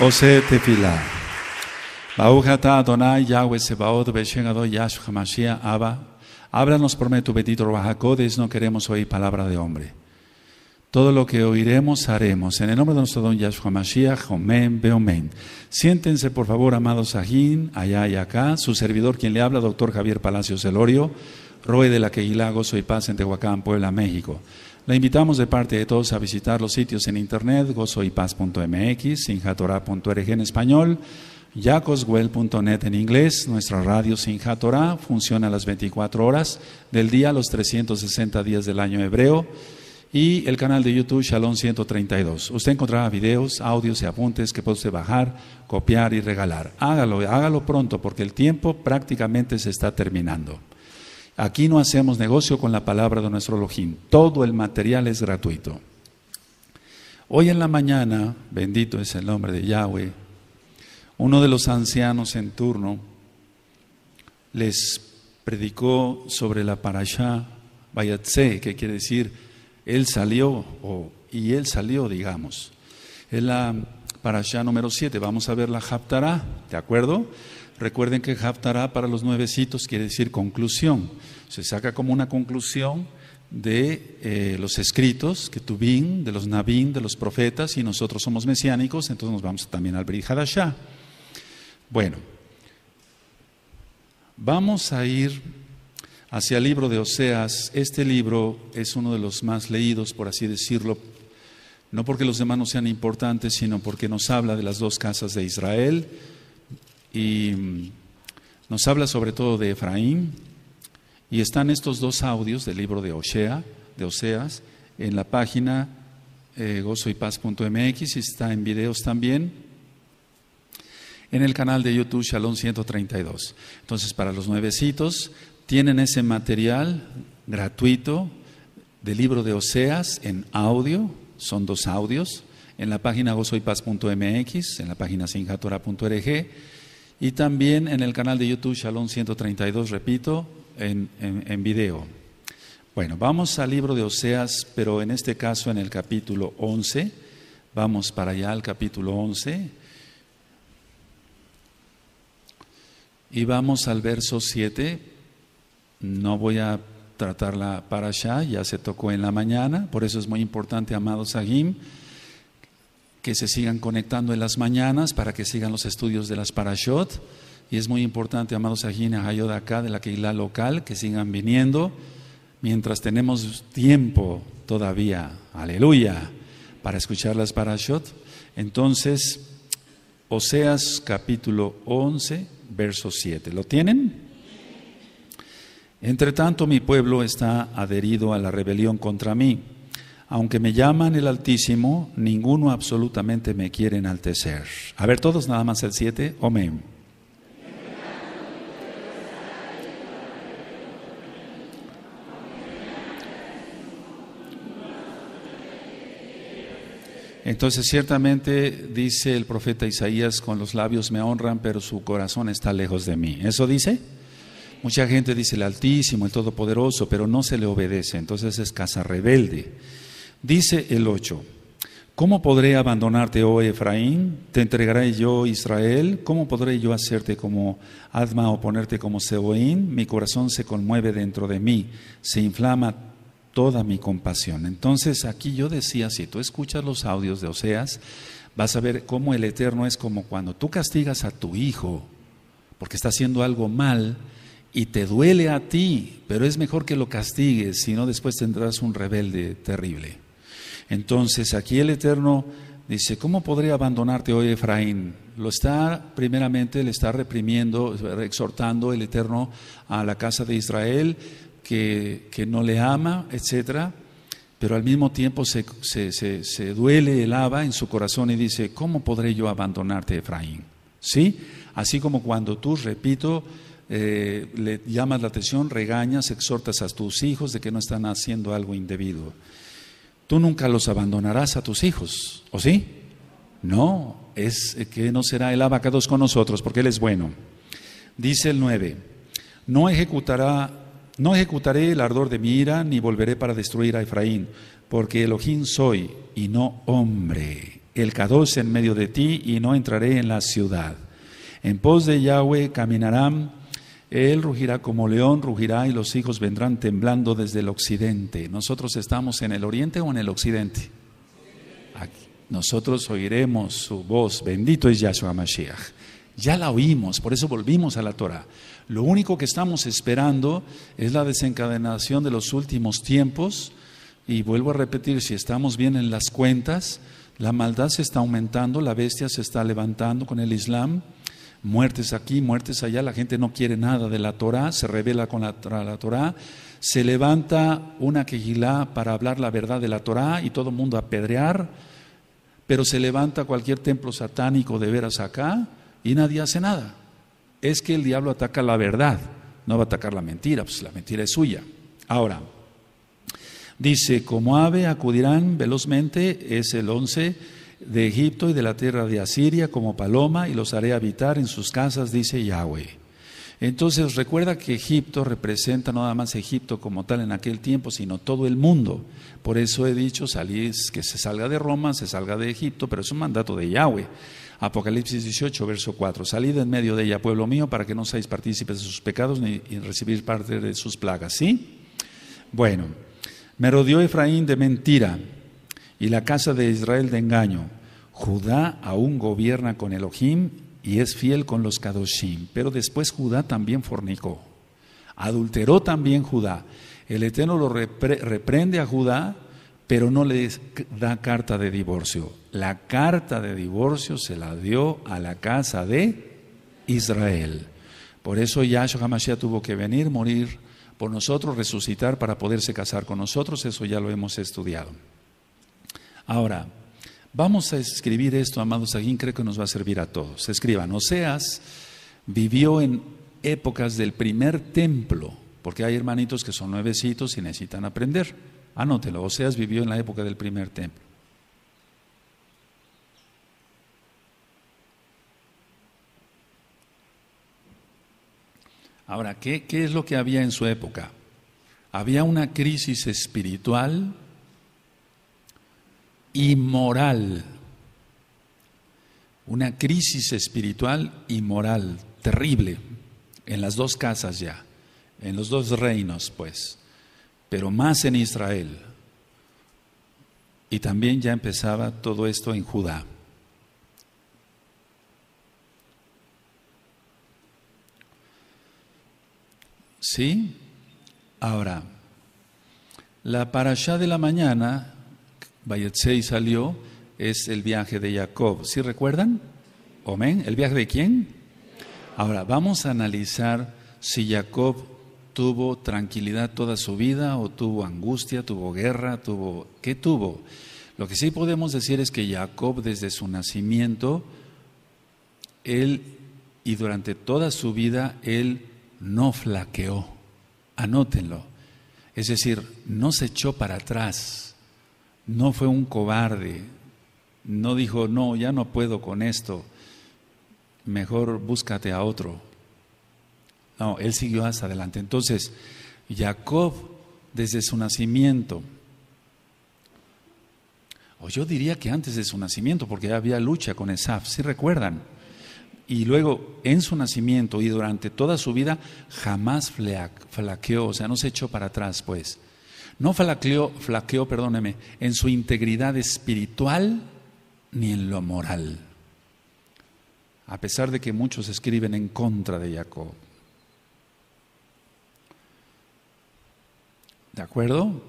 Ose tefila. Baujata Adonai Yahweh Sebaot Beshen Yahshua. Háblanos por medio tu bendito Ruajacodes, no queremos oír palabra de hombre. Todo lo que oiremos, haremos. En el nombre de nuestro don Yahshua Mashiach, Omen, Beomen. Siéntense, por favor, amados Sajín, allá y acá. Su servidor, quien le habla, doctor Javier Palacios Elorio, Roe de la Queguilá, Gozo y Paz en Tehuacán, Puebla, México. La invitamos de parte de todos a visitar los sitios en internet, gozoypaz.mx, sinjatorá.org en español, yacoswell.net en inglés. Nuestra radio Sinjatorá funciona las 24 horas del día, los 360 días del año hebreo y el canal de YouTube Shalom 132. Usted encontrará videos, audios y apuntes que puede usted bajar, copiar y regalar. Hágalo, hágalo pronto porque el tiempo prácticamente se está terminando. Aquí no hacemos negocio con la palabra de nuestro Elohim. Todo el material es gratuito. Hoy en la mañana, bendito es el nombre de Yahweh, uno de los ancianos en turno les predicó sobre la parashá Bayatse, que quiere decir él salió, o, y él salió, digamos. Es la parashá número 7. Vamos a ver la Haftarah, ¿de acuerdo? Recuerden que Haftarah para los nuevecitos quiere decir conclusión. Se saca como una conclusión de eh, los escritos, que tuvin, de los nabín, de los profetas, y nosotros somos mesiánicos, entonces nos vamos también al Brit Hadashah. Bueno, vamos a ir hacia el libro de Oseas. Este libro es uno de los más leídos, por así decirlo, no porque los demás no sean importantes, sino porque nos habla de las dos casas de Israel y mm, nos habla sobre todo de Efraín. Y están estos dos audios del libro de Osea, de Oseas, en la página eh, gozoypaz.mx y está en videos también. En el canal de YouTube Shalom 132. Entonces, para los nuevecitos, tienen ese material gratuito del libro de Oseas en audio, son dos audios, en la página gozoypaz.mx, en la página sinjatora.org y también en el canal de YouTube Shalom 132, repito, en, video. Bueno, vamos al libro de Oseas, pero en este caso en el capítulo 11, vamos para allá al capítulo 11 y vamos al verso 7 no voy a tratarla para allá, ya se tocó en la mañana, por eso es muy importante, amados Sahim, que se sigan conectando en las mañanas para que sigan los estudios de las parashot. Y es muy importante, amados Sahim, de acá, de la Keilah local, que sigan viniendo mientras tenemos tiempo todavía, aleluya, para escuchar las parashot. Entonces, Oseas capítulo 11, verso 7. ¿Lo tienen? Entre tanto mi pueblo está adherido a la rebelión contra mí. Aunque me llaman el Altísimo, ninguno absolutamente me quiere enaltecer. A ver, todos nada más el 7. Amén. Entonces ciertamente dice el profeta Isaías, con los labios me honran, pero su corazón está lejos de mí. ¿Eso dice? Mucha gente dice el Altísimo, el Todopoderoso, pero no se le obedece, entonces es casa rebelde. Dice el 8, ¿cómo podré abandonarte, oh Efraín? ¿Te entregaré yo, Israel? ¿Cómo podré yo hacerte como Adma o ponerte como Seboín? Mi corazón se conmueve dentro de mí, se inflama toda mi compasión. Entonces aquí yo decía, si tú escuchas los audios de Oseas, vas a ver cómo el Eterno es como cuando tú castigas a tu hijo porque está haciendo algo mal, y te duele a ti, pero es mejor que lo castigues, si no después tendrás un rebelde terrible. Entonces aquí el Eterno dice, ¿cómo podré abandonarte hoy Efraín? Lo está, primeramente, le está reprimiendo, exhortando el Eterno a la casa de Israel que, no le ama, etcétera pero al mismo tiempo se, se, se, se, duele en su corazón y dice, ¿cómo podré yo abandonarte, Efraín? ¿Sí? Así como cuando tú, repito, eh, le llamas la atención, regañas, exhortas a tus hijos de que no están haciendo algo indebido. Tú nunca los abandonarás a tus hijos, ¿o sí? No, es que no será el abacados con nosotros, porque Él es bueno. Dice el 9, no ejecutará, no ejecutaré el ardor de mi ira, ni volveré para destruir a Efraín, porque Elohim soy y no hombre. el Kadosh en medio de ti y no entraré en la ciudad. En pos de Yahweh caminarán, él rugirá como león, rugirá y los hijos vendrán temblando desde el occidente. ¿Nosotros estamos en el oriente o en el occidente? Nosotros oiremos su voz, bendito es Yahshua Mashiach. Ya la oímos, por eso volvimos a la Torah. Lo único que estamos esperando es la desencadenación de los últimos tiempos. Y vuelvo a repetir, si estamos bien en las cuentas, la maldad se está aumentando, la bestia se está levantando con el Islam, muertes aquí, muertes allá, la gente no quiere nada de la Torah, se revela con la, la Torah, se levanta una quejilá para hablar la verdad de la Torah y todo el mundo apedrear, pero se levanta cualquier templo satánico de veras acá y nadie hace nada. Es que el diablo ataca la verdad, no va a atacar la mentira, pues la mentira es suya. Ahora, dice, como ave acudirán velozmente, es el 11 de Egipto y de la tierra de Asiria como paloma y los haré habitar en sus casas, dice Yahweh. Entonces recuerda que Egipto representa no nada más Egipto como tal en aquel tiempo, sino todo el mundo. Por eso he dicho, salís, que se salga de Roma, se salga de Egipto, pero es un mandato de Yahweh. Apocalipsis 18, verso 4. Salid en medio de ella, pueblo mío, para que no seáis partícipes de sus pecados ni recibir parte de sus plagas. ¿Sí? Bueno, me rodeó Efraín de mentira y la casa de Israel de engaño. Judá aún gobierna con Elohim y es fiel con los Kadoshim. Pero después Judá también fornicó. Adulteró también Judá. El Eterno lo reprende a Judá pero no le da carta de divorcio. La carta de divorcio se la dio a la casa de Israel. Por eso Yahshua HaMashiach tuvo que venir, morir por nosotros, resucitar para poderse casar con nosotros. Eso ya lo hemos estudiado. Ahora, vamos a escribir esto, amados aquí, creo que nos va a servir a todos. Escriban, Oseas vivió en épocas del primer templo, porque hay hermanitos que son nuevecitos y necesitan aprender. Anótelo, Oseas vivió en la época del primer templo. Ahora, ¿qué, ¿qué, es lo que había en su época? Había una crisis espiritual y moral. Una crisis espiritual y moral terrible en las dos casas ya, en los dos reinos, pues pero más en Israel. Y también ya empezaba todo esto en Judá. ¿Sí? Ahora, la parashá de la mañana, Bayetzei salió, es el viaje de Jacob. ¿Sí recuerdan? Amén. ¿El viaje de quién? Ahora, vamos a analizar si Jacob tuvo tranquilidad toda su vida o tuvo angustia, tuvo guerra, tuvo... ¿Qué tuvo? Lo que sí podemos decir es que Jacob desde su nacimiento, él y durante toda su vida, él no flaqueó. Anótenlo. Es decir, no se echó para atrás, no fue un cobarde, no dijo, no, ya no puedo con esto, mejor búscate a otro. No, él siguió hasta adelante. Entonces, Jacob, desde su nacimiento, o yo diría que antes de su nacimiento, porque había lucha con Esaf, si recuerdan? Y luego, en su nacimiento y durante toda su vida, jamás flaqueó, o sea, no se echó para atrás, pues. No flaqueó, flaqueó, perdóneme, en su integridad espiritual ni en lo moral. A pesar de que muchos escriben en contra de Jacob. ¿De acuerdo?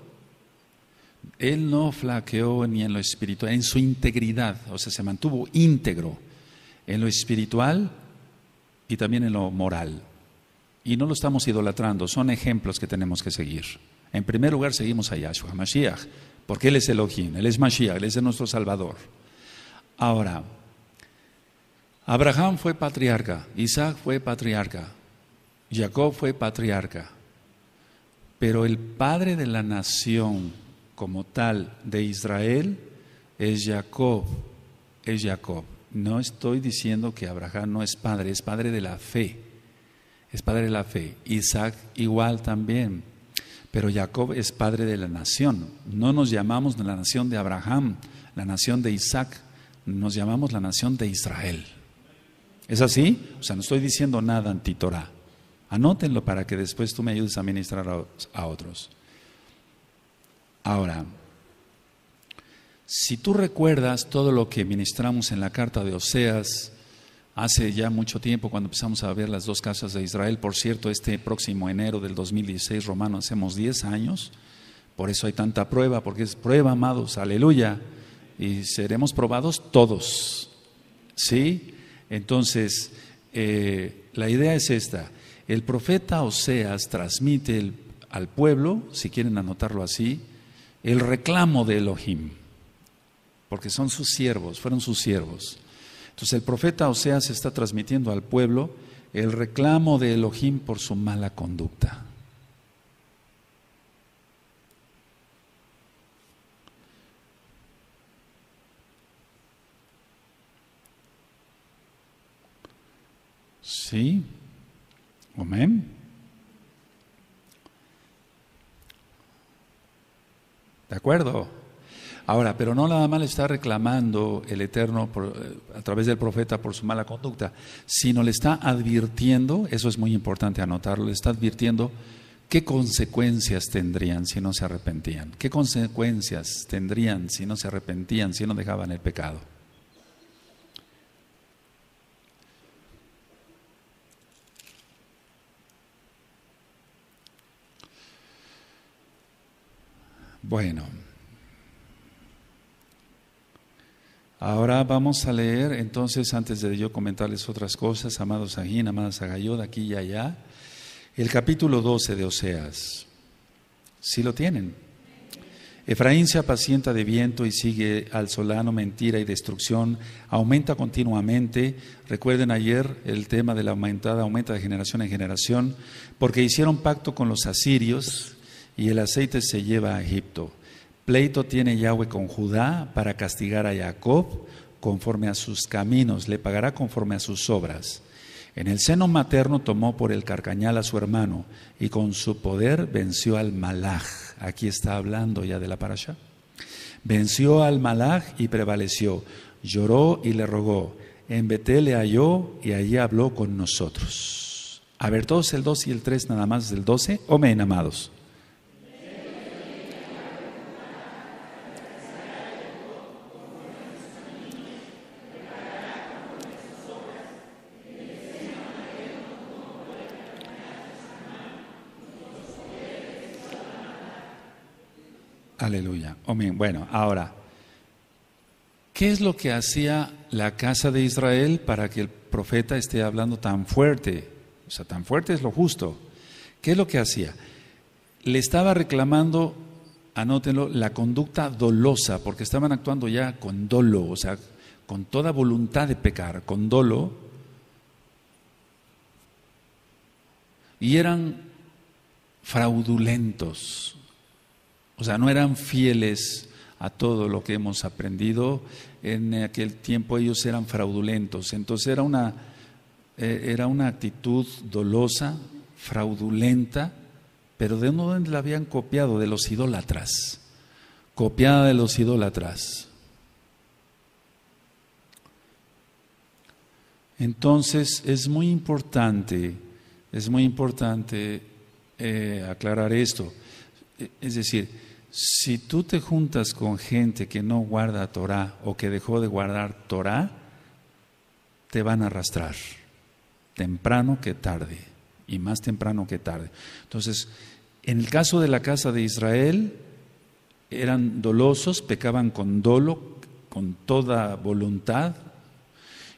Él no flaqueó ni en lo espiritual, en su integridad, o sea, se mantuvo íntegro en lo espiritual y también en lo moral. Y no lo estamos idolatrando, son ejemplos que tenemos que seguir. En primer lugar, seguimos a Yahshua Mashiach, porque Él es Elohim, Él es Mashiach, Él es nuestro Salvador. Ahora, Abraham fue patriarca, Isaac fue patriarca, Jacob fue patriarca. Pero el padre de la nación como tal de Israel es Jacob, es Jacob. No estoy diciendo que Abraham no es padre, es padre de la fe, es padre de la fe. Isaac igual también, pero Jacob es padre de la nación. No nos llamamos la nación de Abraham, la nación de Isaac, nos llamamos la nación de Israel. ¿Es así? O sea, no estoy diciendo nada anti-Torah. Anótenlo para que después tú me ayudes a ministrar a, otros. Ahora, si tú recuerdas todo lo que ministramos en la carta de Oseas hace ya mucho tiempo cuando empezamos a ver las dos casas de Israel, por cierto, este próximo enero del 2016 romano hacemos 10 años, por eso hay tanta prueba, porque es prueba, amados, aleluya, y seremos probados todos, ¿sí? Entonces, eh, la idea es esta, el profeta Oseas transmite al pueblo, si quieren anotarlo así, el reclamo de Elohim, porque son sus siervos, fueron sus siervos. Entonces el profeta Oseas está transmitiendo al pueblo el reclamo de Elohim por su mala conducta. Sí. Amén. ¿De acuerdo? Ahora, pero no nada más le está reclamando el Eterno eh, a través del profeta por su mala conducta, sino le está advirtiendo, eso es muy importante anotarlo, le está advirtiendo qué consecuencias tendrían si no se arrepentían, qué consecuencias tendrían si no se arrepentían, si no dejaban el pecado. Bueno, ahora vamos a leer, entonces, antes de yo comentarles otras cosas, amados Ajín, amadas Agayod, aquí y allá, el capítulo 12 de Oseas. Si lo tienen. Efraín se apacienta de viento y sigue al solano mentira y destrucción, aumenta continuamente. Recuerden ayer el tema de la aumentada, aumenta de generación en generación, porque hicieron pacto con los asirios, y el aceite se lleva a Egipto. Pleito tiene Yahweh con Judá para castigar a Jacob conforme a sus caminos, le pagará conforme a sus obras. En el seno materno tomó por el carcañal a su hermano y con su poder venció al malaj. Aquí está hablando ya de la parasha. Venció al malaj y prevaleció. Lloró y le rogó. En Betel le halló y allí habló con nosotros. A ver, todos el 2 y el 3 nada más del 12. Omen, amados. Aleluya. Bueno, ahora, ¿qué es lo que hacía la casa de Israel para que el profeta esté hablando tan fuerte? O sea, tan fuerte es lo justo. ¿Qué es lo que hacía? Le estaba reclamando, anótenlo, la conducta dolosa, porque estaban actuando ya con dolo, o sea, con toda voluntad de pecar, con dolo. Y eran fraudulentos, o sea, no eran fieles a todo lo que hemos aprendido. En aquel tiempo ellos eran fraudulentos. Entonces era una, eh, era una actitud dolosa, fraudulenta, pero ¿de dónde la habían copiado? De los idólatras. Copiada de los idólatras. Entonces es muy importante, es muy importante eh, aclarar esto. Es decir, si tú te juntas con gente que no guarda Torah o que dejó de guardar Torah, te van a arrastrar, temprano que tarde, y más temprano que tarde. Entonces, en el caso de la casa de Israel, eran dolosos, pecaban con dolo, con toda voluntad,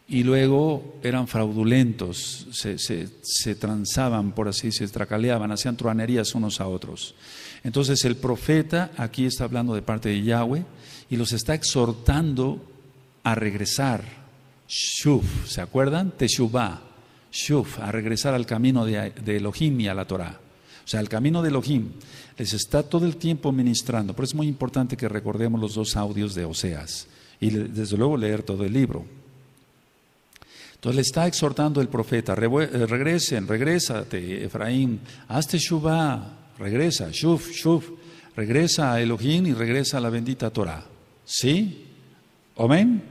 y luego eran fraudulentos, se, se transaban, por así, se tracaleaban, hacían truanerías unos a otros. Entonces el profeta aquí está hablando de parte de Yahweh y los está exhortando a regresar. Shuf, ¿se acuerdan? Teshuvah, Shuf, a regresar al camino de, Elohim y a la Torah. O sea, el camino de Elohim les está todo el tiempo ministrando. Por eso es muy importante que recordemos los dos audios de Oseas y desde luego leer todo el libro. Entonces le está exhortando el profeta, eh, regresen, regrésate, Efraín, hazte Shuvah, regresa, shuf, shuf, regresa a Elohim y regresa a la bendita Torah. ¿Sí? ¿Amén?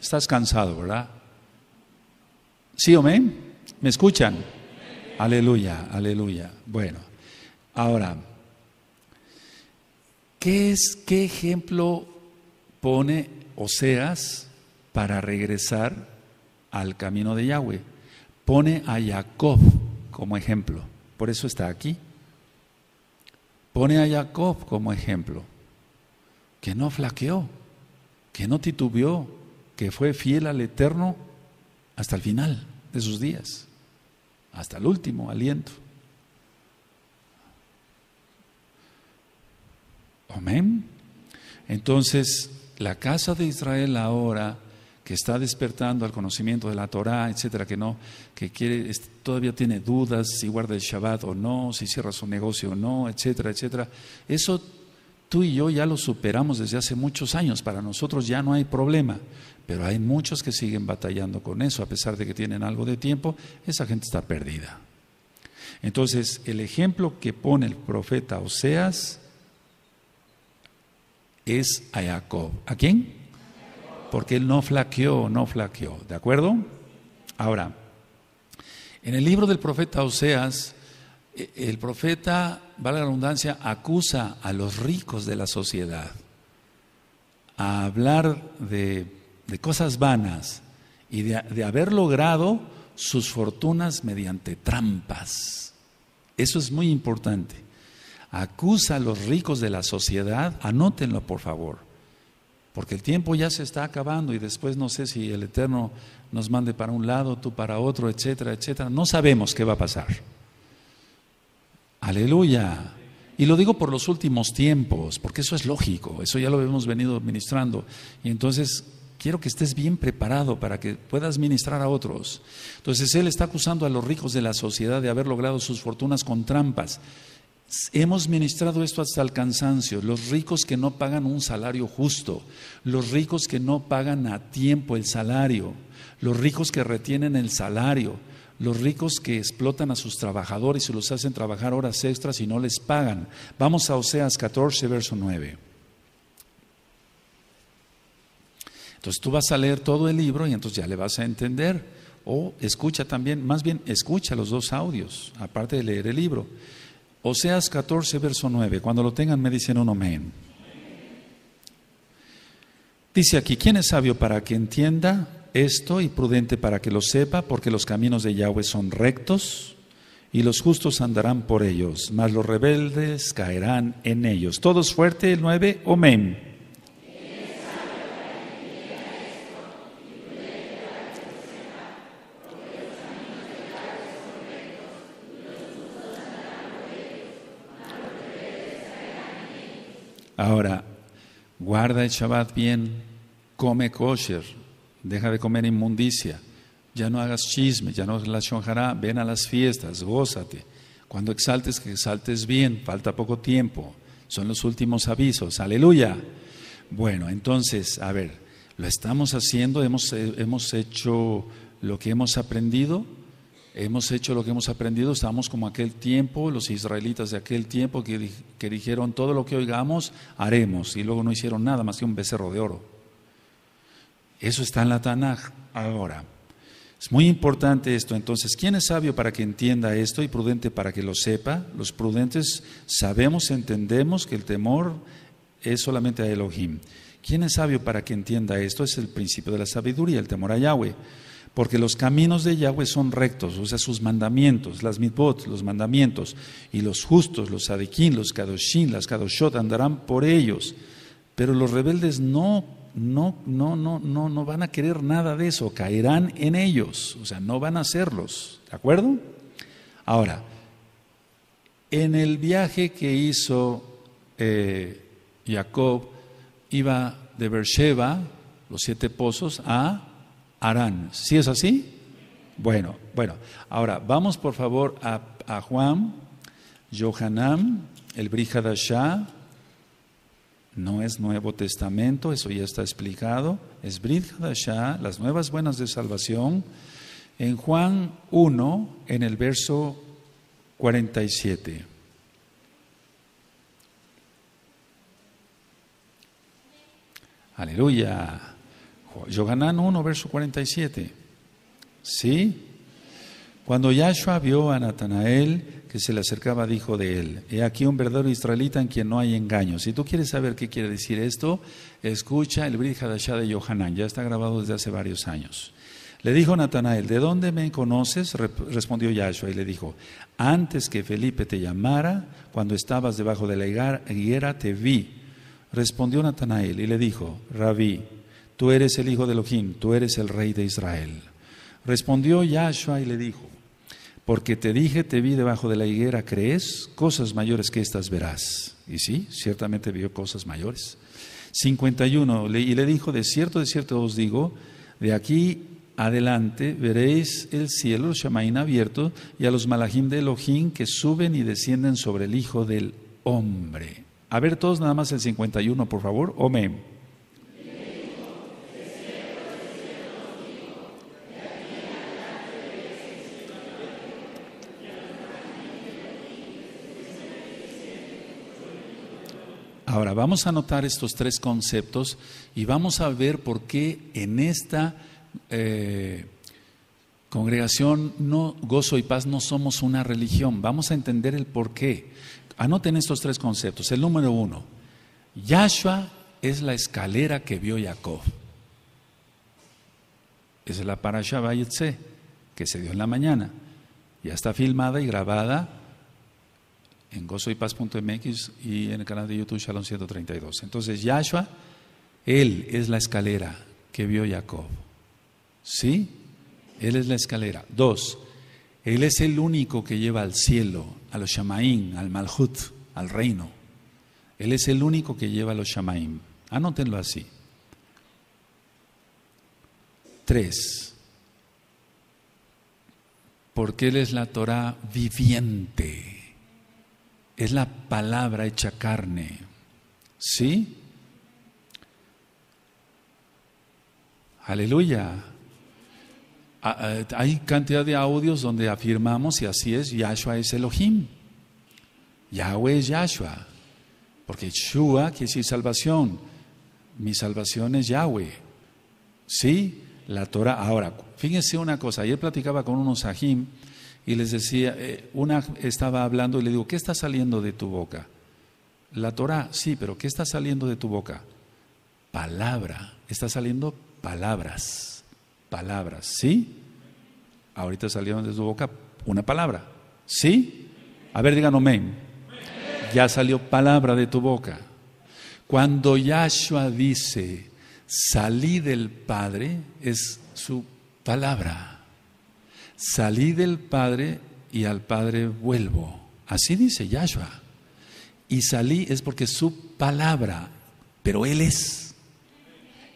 Estás cansado, ¿verdad? ¿Sí me? ¿Me escuchan? Aleluya, aleluya. Bueno, ahora, ¿qué es, qué ejemplo pone Oseas para regresar al camino de Yahweh? Pone a Jacob como ejemplo, por eso está aquí. Pone a Jacob como ejemplo, que no flaqueó, que no titubeó, que fue fiel al Eterno hasta el final de sus días, hasta el último aliento. Amén. Entonces, la casa de Israel ahora que está despertando al conocimiento de la Torah, etcétera, que no, que quiere, todavía tiene dudas si guarda el Shabbat o no, si cierra su negocio o no, etcétera, etcétera. Eso tú y yo ya lo superamos desde hace muchos años, para nosotros ya no hay problema, pero hay muchos que siguen batallando con eso, a pesar de que tienen algo de tiempo, esa gente está perdida. Entonces, el ejemplo que pone el profeta Oseas es a Jacob. ¿A quién? Porque él no flaqueó, no flaqueó. ¿De acuerdo? Ahora, en el libro del profeta Oseas, e, el profeta, vale la redundancia, acusa a los ricos de la sociedad a hablar de, cosas vanas y de, de haber logrado sus fortunas mediante trampas. Eso es muy importante. Acusa a los ricos de la sociedad, anótenlo por favor porque el tiempo ya se está acabando y después no sé si el Eterno nos mande para un lado, tú para otro, etcétera, etcétera. No sabemos qué va a pasar. Aleluya. Y lo digo por los últimos tiempos, porque eso es lógico, eso ya lo hemos venido ministrando. Y entonces quiero que estés bien preparado para que puedas ministrar a otros. Entonces él está acusando a los ricos de la sociedad de haber logrado sus fortunas con trampas. Hemos ministrado esto hasta el cansancio. Los ricos que no pagan un salario justo, los ricos que no pagan a tiempo el salario, los ricos que retienen el salario, los ricos que explotan a sus trabajadores y los hacen trabajar horas extras y no les pagan. Vamos a Oseas 14, verso 9. Entonces tú vas a leer todo el libro y entonces ya le vas a entender. O escucha también, más bien escucha los dos audios, aparte de leer el libro. Oseas 14, verso 9. Cuando lo tengan me dicen un amén. Dice aquí, ¿quién es sabio para que entienda esto y prudente para que lo sepa? Porque los caminos de Yahweh son rectos y los justos andarán por ellos, mas los rebeldes caerán en ellos. Todos fuerte, el 9, amén. Ahora, guarda el Shabbat bien, come kosher, deja de comer inmundicia, ya no hagas chisme, ya no la shonjara, ven a las fiestas, gózate. Cuando exaltes, que exaltes bien, falta poco tiempo, son los últimos avisos, aleluya. Bueno, entonces, a ver, lo estamos haciendo, hemos, eh, hemos hecho lo que hemos aprendido, hemos hecho lo que hemos aprendido, estamos como aquel tiempo, los israelitas de aquel tiempo que, que, dijeron todo lo que oigamos, haremos, y luego no hicieron nada más que un becerro de oro. Eso está en la Tanaj ahora. Es muy importante esto. Entonces, ¿quién es sabio para que entienda esto y prudente para que lo sepa? Los prudentes sabemos, entendemos que el temor es solamente a Elohim. ¿Quién es sabio para que entienda esto? Es el principio de la sabiduría, el temor a Yahweh. Porque los caminos de Yahweh son rectos, o sea, sus mandamientos, las mitbot, los mandamientos, y los justos, los sadiquín, los kadoshim, las kadoshot andarán por ellos. Pero los rebeldes no, no, no, no, no, no van a querer nada de eso, caerán en ellos, o sea, no van a hacerlos, ¿de acuerdo? Ahora, en el viaje que hizo eh, Jacob, iba de Beersheba, los siete pozos, a harán. ¿Sí es así? Bueno, bueno. Ahora, vamos por favor a, Juan, Johanam, el Brihadashah. No es Nuevo Testamento, eso ya está explicado. Es Brihadashah, las nuevas buenas de salvación. En Juan 1, en el verso 47. Aleluya. Yohanan 1, verso 47. ¿Sí? Cuando Yahshua vio a Natanael que se le acercaba, dijo de él, he aquí un verdadero israelita en quien no hay engaño. Si tú quieres saber qué quiere decir esto, escucha el Brit Hadashah de Yohanan, ya está grabado desde hace varios años. Le dijo Natanael, ¿de dónde me conoces? Respondió Yahshua y le dijo, antes que Felipe te llamara, cuando estabas debajo de la higuera, te vi. Respondió Natanael y le dijo, Rabí, tú eres el hijo de Elohim, tú eres el rey de Israel. Respondió Yahshua y le dijo, porque te dije, te vi debajo de la higuera, ¿crees? Cosas mayores que estas verás. Y sí, ciertamente vio cosas mayores. 51, y le dijo, de cierto, de cierto os digo, de aquí adelante veréis el cielo, el Shamaín abierto, y a los malajim de Elohim que suben y descienden sobre el Hijo del Hombre. A ver todos nada más el 51, por favor. Amén. Ahora, vamos a anotar estos tres conceptos y vamos a ver por qué en esta eh, congregación no, gozo y paz no somos una religión. Vamos a entender el por qué. Anoten estos tres conceptos. El número uno, Yahshua es la escalera que vio Jacob. Es la parasha Bayetse que se dio en la mañana. Ya está filmada y grabada en gozoypaz.mx y en el canal de YouTube Shalom 132. Entonces, Yahshua, Él es la escalera que vio Jacob. ¿Sí? Él es la escalera. Dos, Él es el único que lleva al cielo, a los Shamaim, al Malhut, al reino. Él es el único que lleva a los Shamaim. Anótenlo así. Tres, porque Él es la Torah viviente es la palabra hecha carne. ¿Sí? Aleluya. Ah, ah, hay cantidad de audios donde afirmamos, y así es, Yahshua es Elohim. Yahweh es Yahshua. Porque Shua quiere decir salvación. Mi salvación es Yahweh. ¿Sí? La Torah. Ahora, fíjense una cosa. Ayer platicaba con unos ajim y les decía, eh, una estaba hablando y le digo, ¿qué está saliendo de tu boca? La Torah, sí, pero ¿qué está saliendo de tu boca? Palabra, está saliendo palabras, palabras, ¿sí? Ahorita salieron de tu boca una palabra, ¿sí? A ver, digan amén. Ya salió palabra de tu boca. Cuando Yahshua dice, salí del Padre, es su palabra salí del Padre y al Padre vuelvo. Así dice Yahshua. Y salí es porque su palabra, pero Él es.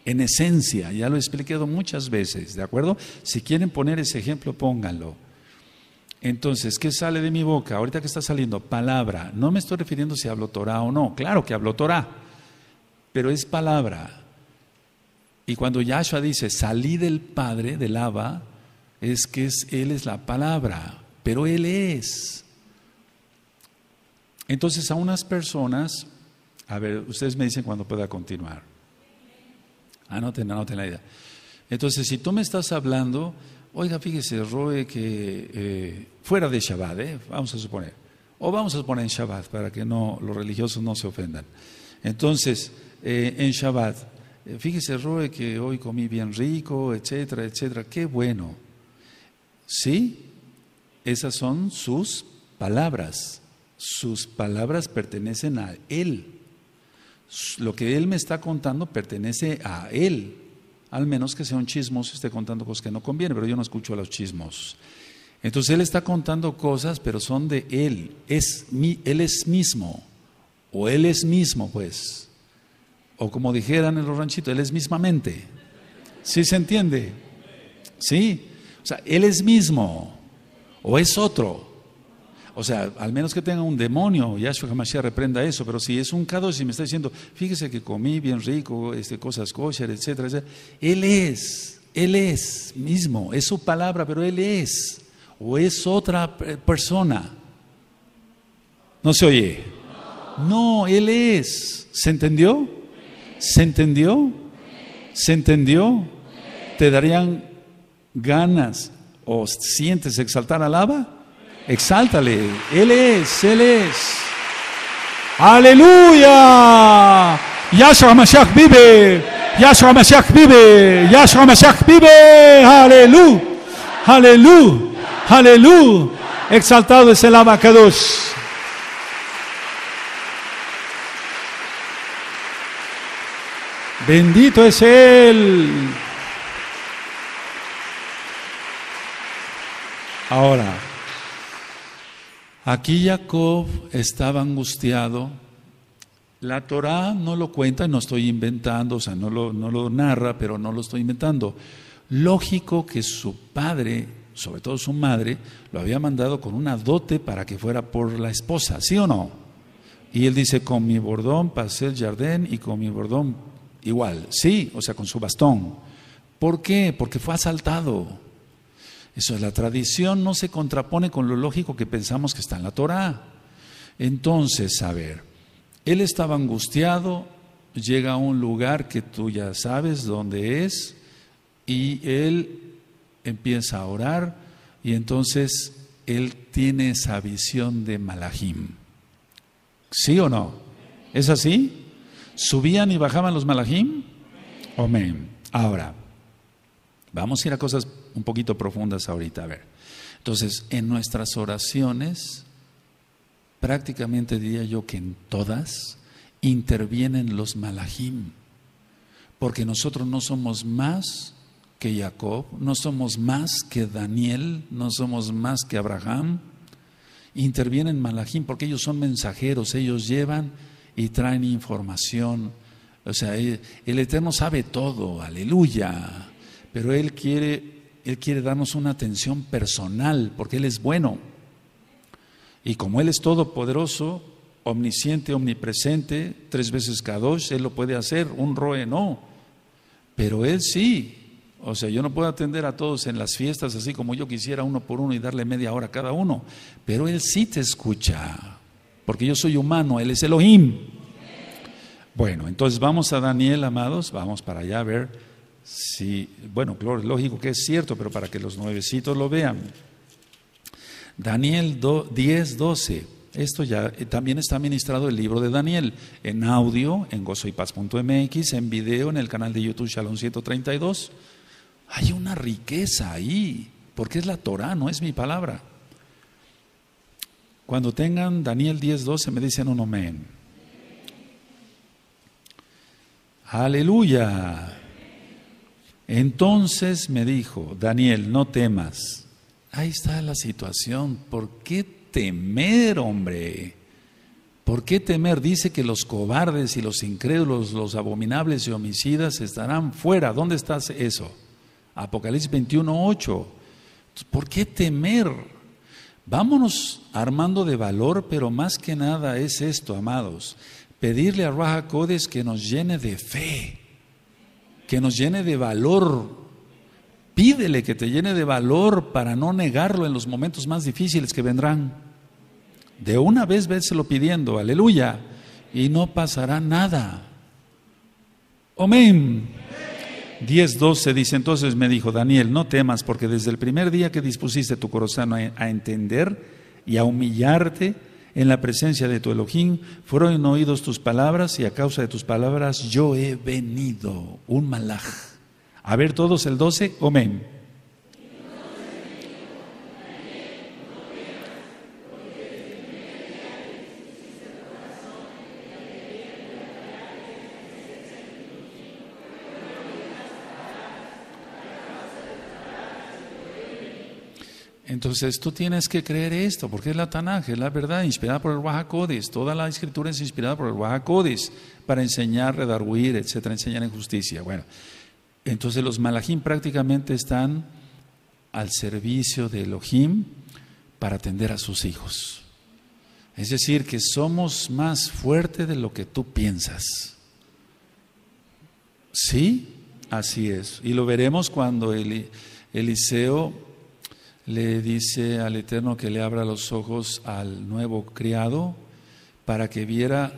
En esencia, ya lo he explicado muchas veces, ¿de acuerdo? Si quieren poner ese ejemplo, pónganlo. Entonces, ¿qué sale de mi boca? Ahorita que está saliendo, palabra. No me estoy refiriendo si hablo Torah o no. Claro que hablo Torah, pero es palabra. Y cuando Yahshua dice, salí del Padre, del Abba, es que es, Él es la palabra, pero Él es. Entonces a unas personas, a ver, ustedes me dicen cuando pueda continuar. Anoten, anoten la idea. Entonces, si tú me estás hablando, oiga, fíjese, Roe, que eh, fuera de Shabbat, ¿eh? vamos a suponer, o vamos a suponer en Shabbat para que no los religiosos no se ofendan. Entonces, eh, en Shabbat, fíjese, Roe, que hoy comí bien rico, etcétera, etcétera, qué bueno. Sí, esas son sus palabras. Sus palabras pertenecen a Él. Lo que Él me está contando pertenece a Él. Al menos que sea un chismoso esté contando cosas que no convienen, pero yo no escucho a los chismos. Entonces Él está contando cosas, pero son de Él. Es, él es mismo. O Él es mismo, pues. O como dijeran en los ranchitos, Él es mismamente. ¿Sí se entiende? Sí. O sea, Él es mismo o es otro. O sea, al menos que tenga un demonio, Yahshua Hamashiach reprenda eso, pero si es un Kadosh y me está diciendo, fíjese que comí bien rico, este, cosas kosher, etcétera, etcétera, Él es, Él es mismo, es su palabra, pero Él es, o es otra persona. ¿No se oye? No, Él es. ¿Se entendió? ¿Se entendió? ¿Se entendió? ¿Te darían ganas o sientes exaltar alaba? Exáltale. Él es, Él es. Aleluya. Yahshua Mashiach vive. Yahshua Mashiach vive. Yahshua Mashiach vive. Aleluya. Aleluya. Aleluya. Exaltado es el abacados. Bendito es Él. Ahora, aquí Jacob estaba angustiado. La Torah no lo cuenta, no estoy inventando, o sea, no lo, no lo narra, pero no lo estoy inventando. Lógico que su padre, sobre todo su madre, lo había mandado con una dote para que fuera por la esposa, ¿sí o no? Y él dice, con mi bordón pasé el jardín y con mi bordón igual, sí, o sea, con su bastón. ¿Por qué? Porque fue asaltado. Eso es la tradición, no se contrapone con lo lógico que pensamos que está en la Torah. Entonces, a ver, él estaba angustiado, llega a un lugar que tú ya sabes dónde es, y él empieza a orar, y entonces él tiene esa visión de Malahim. ¿Sí o no? ¿Es así? ¿Subían y bajaban los malajim? Amén. Ahora, vamos a ir a cosas un poquito profundas ahorita. A ver. Entonces, en nuestras oraciones, prácticamente diría yo que en todas intervienen los malajim. Porque nosotros no somos más que Jacob, no somos más que Daniel, no somos más que Abraham. Intervienen malajim porque ellos son mensajeros, ellos llevan y traen información. O sea, el, Eterno sabe todo, aleluya. Pero Él quiere, Él quiere darnos una atención personal, porque Él es bueno. Y como Él es todopoderoso, omnisciente, omnipresente, tres veces dos, Él lo puede hacer, un roe no. Pero Él sí. O sea, yo no puedo atender a todos en las fiestas así como yo quisiera, uno por uno, y darle media hora a cada uno. Pero Él sí te escucha porque yo soy humano, Él es Elohim. Bueno, entonces vamos a Daniel, amados, vamos para allá a ver si, bueno, lógico que es cierto, pero para que los nuevecitos lo vean. Daniel 10, 12. Esto ya eh, también está ministrado el libro de Daniel en audio en gozoypaz.mx, en video en el canal de YouTube Shalom 132. Hay una riqueza ahí, porque es la Torah, no es mi palabra. Cuando tengan Daniel 10, 12 me dicen un amén. Aleluya. Entonces me dijo, Daniel, no temas. Ahí está la situación. ¿Por qué temer, hombre? ¿Por qué temer? Dice que los cobardes y los incrédulos, los abominables y homicidas estarán fuera. ¿Dónde está eso? Apocalipsis 21, 8. ¿Por qué temer? Vámonos armando de valor, pero más que nada es esto, amados, pedirle a Raja Codes que nos llene de fe, que nos llene de valor. Pídele que te llene de valor para no negarlo en los momentos más difíciles que vendrán. De una vez véselo pidiendo, aleluya, y no pasará nada. Amén. 10.12 dice, entonces me dijo, Daniel, no temas, porque desde el primer día que dispusiste tu corazón a, entender y a humillarte en la presencia de tu Elohim, fueron oídos tus palabras y a causa de tus palabras yo he venido, un malaj. A ver todos el 12, amén. Entonces tú tienes que creer esto, porque es la Tanaj, es la verdad, inspirada por el Wahakodis. Toda la escritura es inspirada por el Wahakodis para enseñar, redarguir, etcétera, enseñar en justicia. Bueno, entonces los malajim prácticamente están al servicio de Elohim para atender a sus hijos. Es decir, que somos más fuertes de lo que tú piensas. ¿Sí? Así es. Y lo veremos cuando Eliseo le dice al Eterno que le abra los ojos al nuevo criado para que viera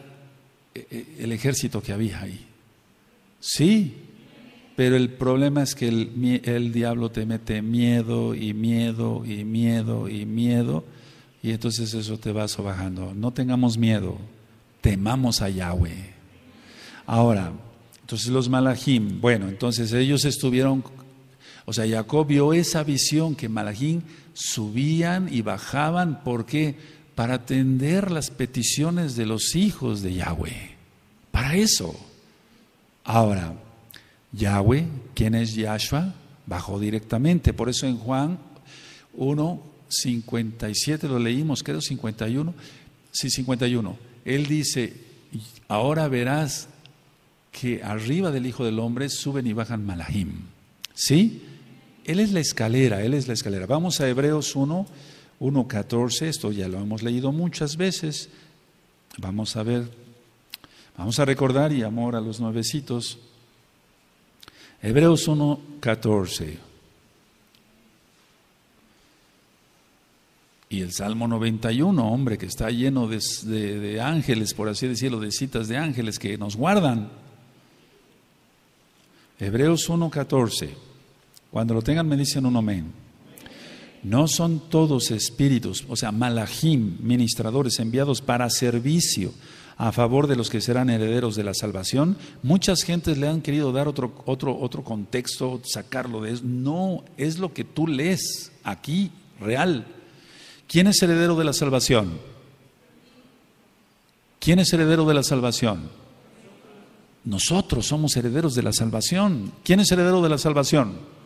eh, eh, el ejército que había ahí. Sí, Pero el problema es que el, el, diablo te mete miedo y miedo y miedo y miedo y entonces eso te va sobajando. No tengamos miedo, temamos a Yahweh. Ahora, entonces los malajim, bueno, entonces ellos estuvieron, o sea, Jacob vio esa visión que malajim subían y bajaban, ¿por qué? Para atender las peticiones de los hijos de Yahweh. Para eso. Ahora, Yahweh, ¿quién es Yahshua? Bajó directamente. Por eso en Juan 1, 57 lo leímos, creo 51. Sí, 51. Él dice, ahora verás que arriba del Hijo del Hombre suben y bajan Malahim. ¿Sí? Él es la escalera, Él es la escalera. Vamos a Hebreos 1, 1, 14, esto ya lo hemos leído muchas veces. Vamos a ver, vamos a recordar y amor a los nuevecitos. Hebreos 1, 14. Y el Salmo 91, hombre, que está lleno de, de, ángeles, por así decirlo, de citas de ángeles que nos guardan. Hebreos 1.14. Cuando lo tengan me dicen un amén. No son todos espíritus, o sea, malajim, ministradores enviados para servicio a favor de los que serán herederos de la salvación. Muchas gentes le han querido dar otro, otro, otro contexto, sacarlo de eso. No, es lo que tú lees aquí, real. ¿Quién es heredero de la salvación? ¿Quién es heredero de la salvación? Nosotros somos herederos de la salvación. ¿Quién es heredero de la salvación?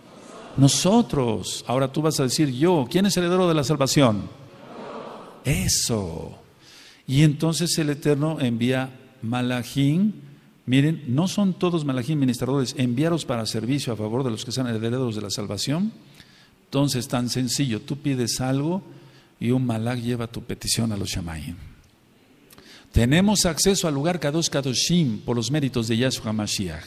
Nosotros. Ahora tú vas a decir yo. ¿Quién es heredero de la salvación? Eso. Y entonces el Eterno envía Malajín. Miren, no son todos Malajín ministradores, enviaros para servicio a favor de los que sean herederos de la salvación. Entonces, tan sencillo, tú pides algo y un malak lleva tu petición a los Shamaim. Tenemos acceso al lugar Kadosh Kadoshim por los méritos de Yahshua Mashiach.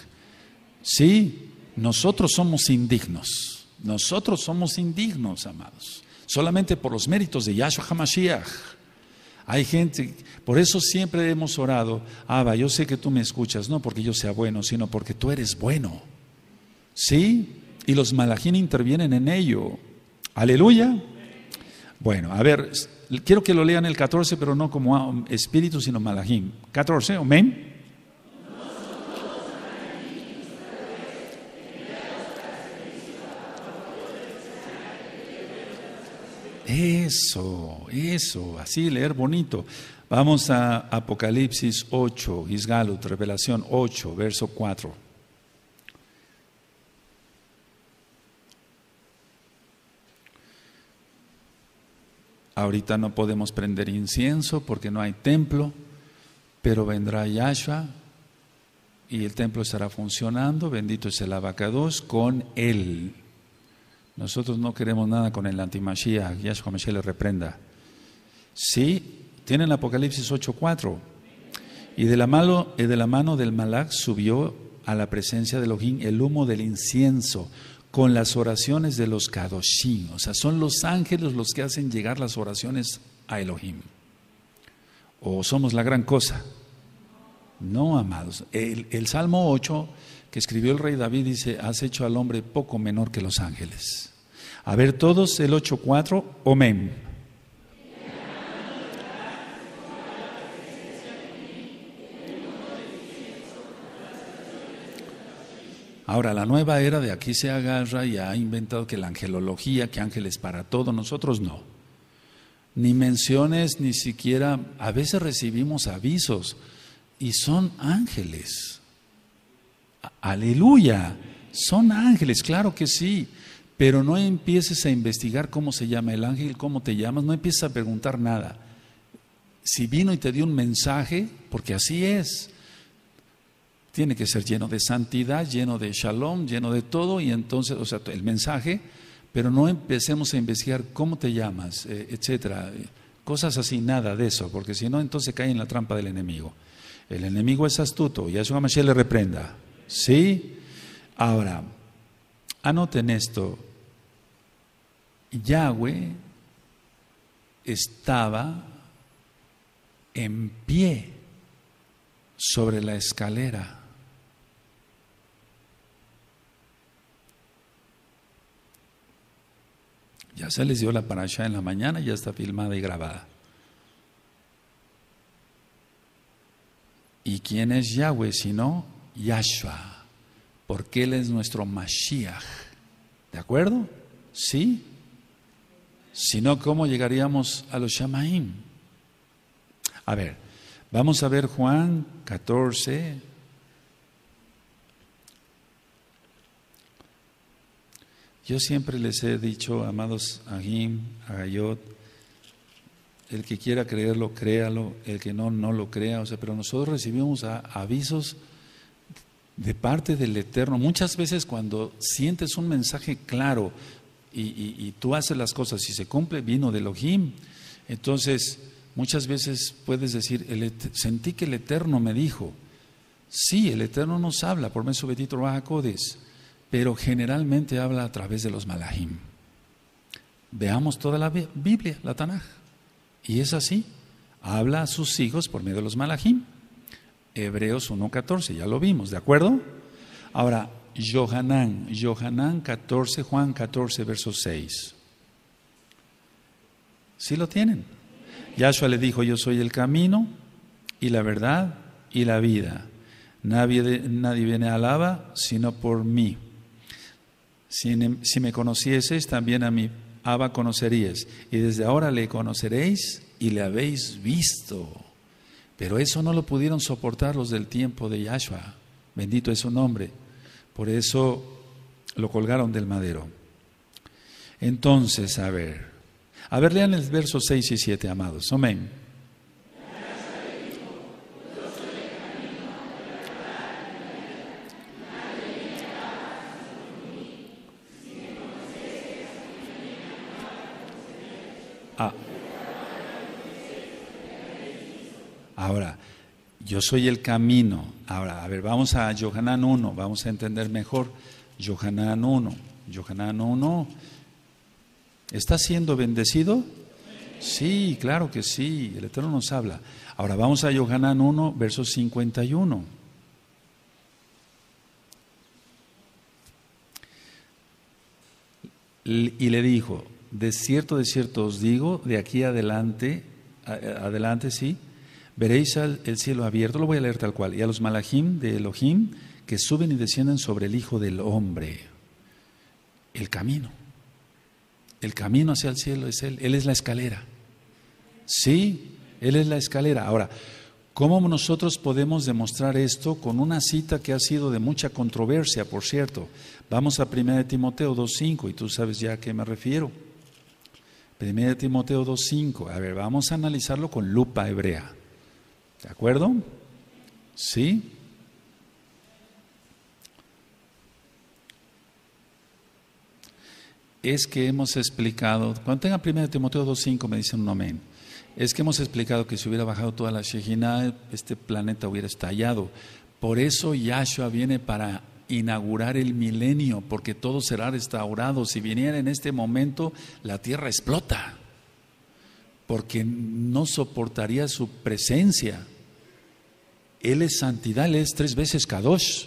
Sí, nosotros somos indignos. Nosotros somos indignos, amados. Solamente por los méritos de Yahshua HaMashiach. Hay gente, por eso siempre hemos orado, Abba, yo sé que tú me escuchas, no porque yo sea bueno, sino porque tú eres bueno. ¿Sí? Y los malajín intervienen en ello. Aleluya. Bueno, a ver, quiero que lo lean el 14, pero no como espíritu, sino malajim. 14, amén. Eso, eso, así leer bonito. Vamos a Apocalipsis 8, Isgalut, Revelación 8, verso 4. Ahorita no podemos prender incienso porque no hay templo, pero vendrá Yahshua y el templo estará funcionando, bendito es el abacados, con él. Nosotros no queremos nada con el antimashiach, Yahshua Mashiach le reprenda. Sí, tienen Apocalipsis 8.4. Y de la, y de la mano del Malak subió a la presencia de Elohim el humo del incienso con las oraciones de los Kadoshim. O sea, son los ángeles los que hacen llegar las oraciones a Elohim. ¿O somos la gran cosa? No, amados. El, el Salmo 8 que escribió el rey David dice, has hecho al hombre poco menor que los ángeles. A ver todos el 8.4, amén. Ahora, la nueva era de aquí se agarra y ha inventado que la angelología, que ángeles para todo, nosotros no. Ni menciones, ni siquiera, a veces recibimos avisos y son ángeles. Aleluya, son ángeles, claro que sí, pero no empieces a investigar cómo se llama el ángel, cómo te llamas, no empieces a preguntar nada. Si vino y te dio un mensaje, porque así es, tiene que ser lleno de santidad, lleno de shalom, lleno de todo, y entonces, o sea, el mensaje, pero no empecemos a investigar cómo te llamas, eh, etcétera, cosas así, nada de eso, porque si no, entonces cae en la trampa del enemigo. El enemigo es astuto, y a su le reprenda. ¿Sí? Ahora, anoten esto. Yahweh estaba en pie sobre la escalera. Ya se les dio la parasha en la mañana, ya está filmada y grabada. ¿Y quién es Yahweh si no Yahshua? Porque Él es nuestro Mashiach. ¿De acuerdo? ¿Sí? Si no, ¿cómo llegaríamos a los Shamaim? A ver, vamos a ver Juan 14. Yo siempre les he dicho, amados Agim, Agayot, el que quiera creerlo, créalo, el que no, no lo crea. O sea, pero nosotros recibimos avisos de parte del Eterno. Muchas veces cuando sientes un mensaje claro y, tú haces las cosas y se cumple, vino de Elohim. Entonces, muchas veces puedes decir, sentí que el Eterno me dijo. Sí, el Eterno nos habla por medio de Baja Codes pero generalmente habla a través de los malahim. Veamos toda la Biblia, la Tanaj. Y es así. Habla a sus hijos por medio de los malahim. Hebreos 1.14, ya lo vimos, ¿de acuerdo? Ahora, Johanán, Johanán 14, Juan 14, verso 6. ¿Sí lo tienen? Yahshua le dijo, yo soy el camino y la verdad y la vida. Nadie, nadie viene a Alaba sino por mí. Si, me conocieseis, también a mi Abba conoceríais. Y desde ahora le conoceréis y le habéis visto. Pero eso no lo pudieron soportar los del tiempo de Yahshua. Bendito es su nombre. Por eso lo colgaron del madero. Entonces, a ver. A ver, lean el verso 6 y 7, amados. Amén. Ah. Ahora, yo soy el camino. Ahora, a ver, vamos a Johanán 1, vamos a entender mejor. Johanán 1, Johanán 1. ¿Está siendo bendecido? Sí, claro que sí, el Eterno nos habla. Ahora vamos a Johanán 1, verso 51. Y le dijo, de cierto, de cierto os digo, de aquí adelante, adelante sí, veréis el cielo abierto, lo voy a leer tal cual, y a los malachim de Elohim que suben y descienden sobre el Hijo del Hombre. El camino. El camino hacia el cielo es Él. Él es la escalera. Sí, Él es la escalera. Ahora, ¿cómo nosotros podemos demostrar esto con una cita que ha sido de mucha controversia, por cierto? Vamos a 1 Timoteo 2.5 y tú sabes ya a qué me refiero. 1 Timoteo 2.5. A ver, vamos a analizarlo con lupa hebrea. ¿De acuerdo? ¿Sí? Es que hemos explicado, cuando tenga 1 Timoteo 2.5 me dicen un amén. Es que hemos explicado que si hubiera bajado toda la Shejina, este planeta hubiera estallado. Por eso Yahshua viene para inaugurar el milenio, porque todo será restaurado. Si viniera en este momento, la tierra explota, porque no soportaría su presencia. Él es santidad, Él es tres veces Kadosh.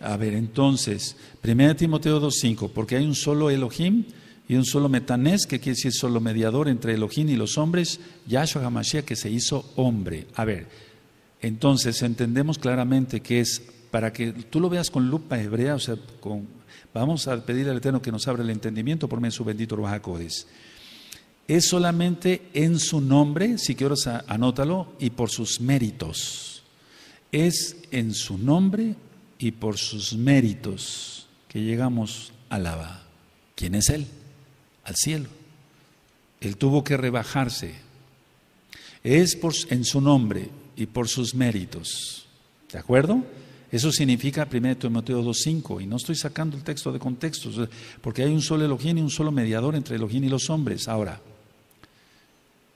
A ver, entonces, 1 Timoteo 2.5, porque hay un solo Elohim y un solo Metanés, que quiere decir solo mediador entre Elohim y los hombres, Yahshua HaMashiach, que se hizo hombre. A ver, entonces entendemos claramente que es para que tú lo veas con lupa hebrea, o sea, con, vamos a pedir al Eterno que nos abra el entendimiento por medio de su bendito Ruajacodes. Es solamente en su nombre, si quieres anótalo, y por sus méritos. Es en su nombre y por sus méritos que llegamos a la... ¿Quién es Él? Al cielo. Él tuvo que rebajarse. Es por, en su nombre y por sus méritos. ¿De acuerdo? Eso significa 1 Timoteo 2.5, y no estoy sacando el texto de contexto, porque hay un solo Elohim y un solo mediador entre Elohim y los hombres. Ahora,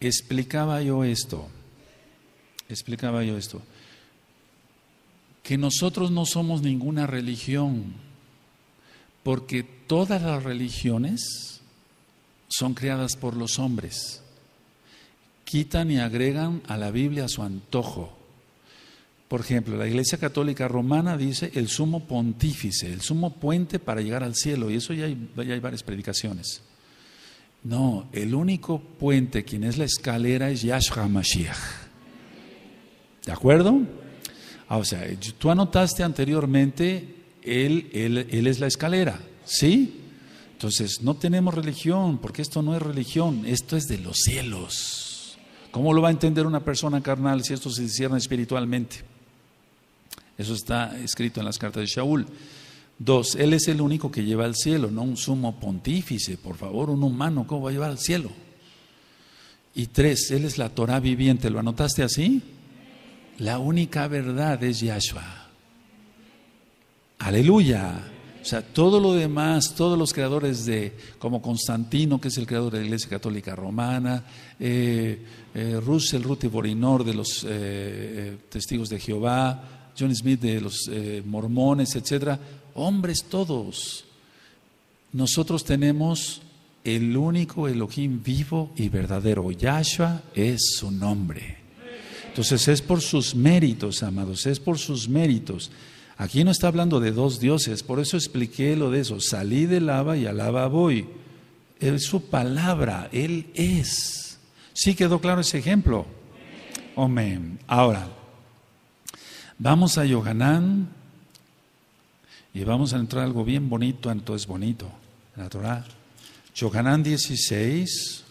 explicaba yo esto, explicaba yo esto, que nosotros no somos ninguna religión, porque todas las religiones son creadas por los hombres. Quitan y agregan a la Biblia a su antojo. Por ejemplo, la Iglesia Católica Romana dice el sumo pontífice, el sumo puente para llegar al cielo, y eso ya hay, hay varias predicaciones. No, el único puente, quien es la escalera, es Yahshua Mashiach. ¿De acuerdo? Ah, o sea, tú anotaste anteriormente, él, él, él es la escalera, ¿sí? Entonces, no tenemos religión, porque esto no es religión, esto es de los cielos. ¿Cómo lo va a entender una persona carnal si esto se discierne espiritualmente? Eso está escrito en las cartas de Shaul. Dos, Él es el único que lleva al cielo, no un sumo pontífice, por favor, un humano, ¿cómo va a llevar al cielo? Y tres, Él es la Torah viviente, ¿lo anotaste así? La única verdad es Yahshua. Aleluya. O sea, todo lo demás, todos los creadores de, como Constantino, que es el creador de la Iglesia Católica Romana, eh, eh, Russell, Ruth y Borinor de los eh, Testigos de Jehová, John Smith de los Mormones, etcétera, hombres todos. Nosotros tenemos el único Elohim vivo y verdadero. Yahshua es su nombre. Entonces es por sus méritos, amados, es por sus méritos. Aquí no está hablando de dos dioses, por eso expliqué lo de eso. Salí del lava y al lava voy. Es su palabra, Él es. ¿Sí quedó claro ese ejemplo? Amén. Ahora, vamos a Yohanan y vamos a entrar algo bien bonito, entonces bonito, en la Torah. Yohanan 16,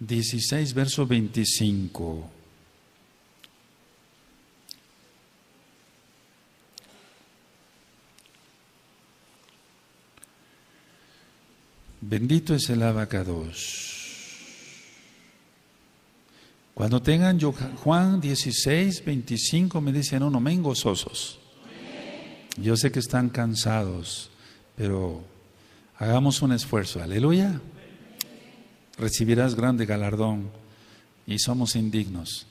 16, verso 25. Bendito es el abacados. Cuando tengan Juan 16, 25, me dicen, no, no, men. Yo sé que están cansados, pero hagamos un esfuerzo. Aleluya. Recibirás grande galardón y somos indignos.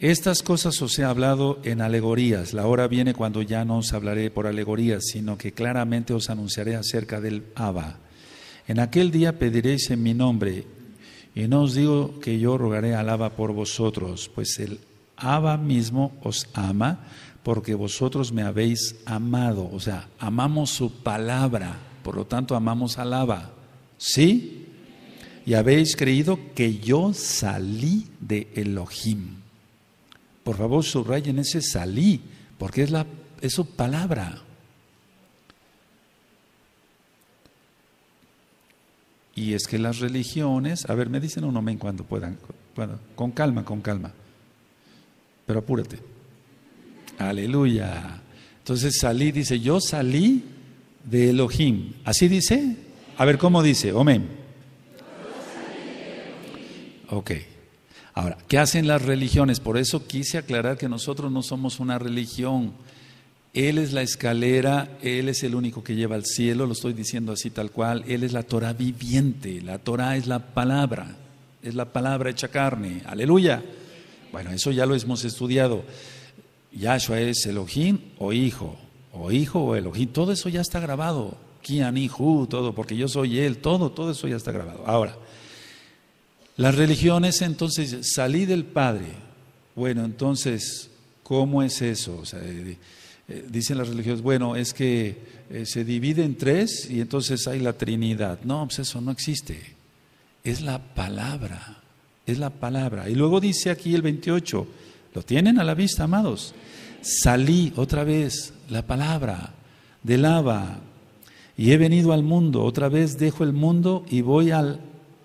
Estas cosas os he hablado en alegorías. La hora viene cuando ya no os hablaré por alegorías, sino que claramente os anunciaré acerca del Abba. En aquel día pediréis en mi nombre, y no os digo que yo rogaré al Abba por vosotros, pues el Abba mismo os ama, porque vosotros me habéis amado. O sea, amamos su palabra, por lo tanto amamos al Abba. ¿Sí? Y habéis creído que yo salí de Elohim. Por favor, subrayen ese salí, porque es, la, es su palabra. Y es que las religiones, a ver, me dicen un amén cuando puedan, con calma, con calma, pero apúrate. Aleluya. Entonces salí, dice, yo salí de Elohim. ¿Así dice? A ver, ¿cómo dice? Amén. Ok. Ahora, ¿qué hacen las religiones? Por eso quise aclarar que nosotros no somos una religión. Él es la escalera, Él es el único que lleva al cielo, lo estoy diciendo así tal cual, Él es la Torah viviente, la Torah es la palabra, es la palabra hecha carne, aleluya. Bueno, eso ya lo hemos estudiado. Yahshua es Elohim o hijo, o hijo o Elohim, todo eso ya está grabado. Kian, hijo, todo, porque yo soy Él, todo, todo eso ya está grabado. Ahora, las religiones entonces, salí del Padre. Bueno, entonces, ¿cómo es eso? O sea, eh, dicen las religiones, bueno, es que eh, se divide en tres y entonces hay la Trinidad. No, pues eso no existe. Es la palabra, es la palabra. Y luego dice aquí el 28, ¿lo tienen a la vista, amados? Salí otra vez, la palabra, del Abba, y he venido al mundo, otra vez dejo el mundo y voy al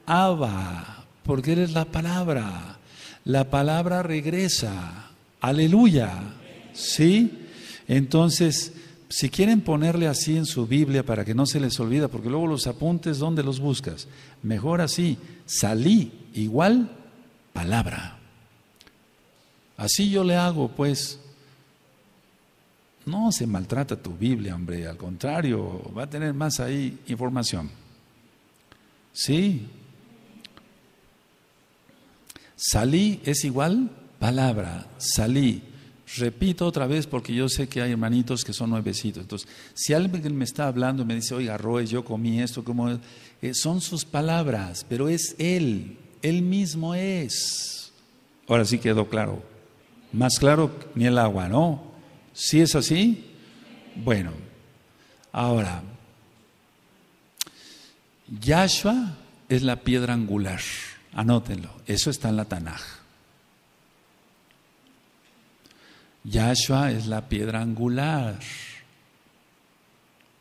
Abba, porque eres la palabra. La palabra regresa. Aleluya. ¿Sí? Entonces, si quieren ponerle así en su Biblia para que no se les olvida, porque luego los apuntes, ¿dónde los buscas? Mejor así, salí, igual, palabra. Así yo le hago, pues. No se maltrata tu Biblia, hombre, al contrario, va a tener más ahí información. Sí. Salí es igual, palabra, salí. Repito otra vez porque yo sé que hay hermanitos que son nuevecitos. Entonces, si alguien me está hablando y me dice, oiga, Roy, yo comí esto, como eh, son sus palabras, pero es Él, Él mismo es. Ahora sí quedó claro. Más claro ni el agua, ¿no? ¿Sí es así? Bueno, ahora, Yahshua es la piedra angular. Anótenlo. Eso está en la Tanaj. Yahshua es la piedra angular.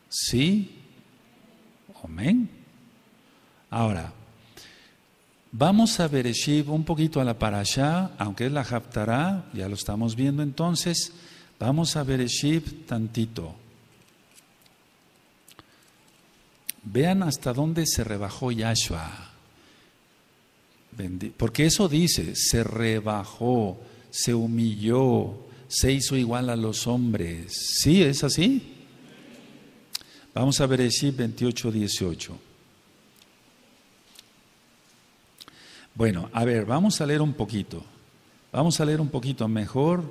¿Sí? Amén. Ahora, vamos a ver un poquito a la parasha, aunque es la Haftarah, ya lo estamos viendo entonces. Vamos a ver tantito. Vean hasta dónde se rebajó Yahshua. Porque eso dice, se rebajó, se humilló, se hizo igual a los hombres. ¿Sí? ¿Es así? Vamos a ver 28, 18. Bueno, a ver, vamos a leer un poquito. Vamos a leer un poquito mejor.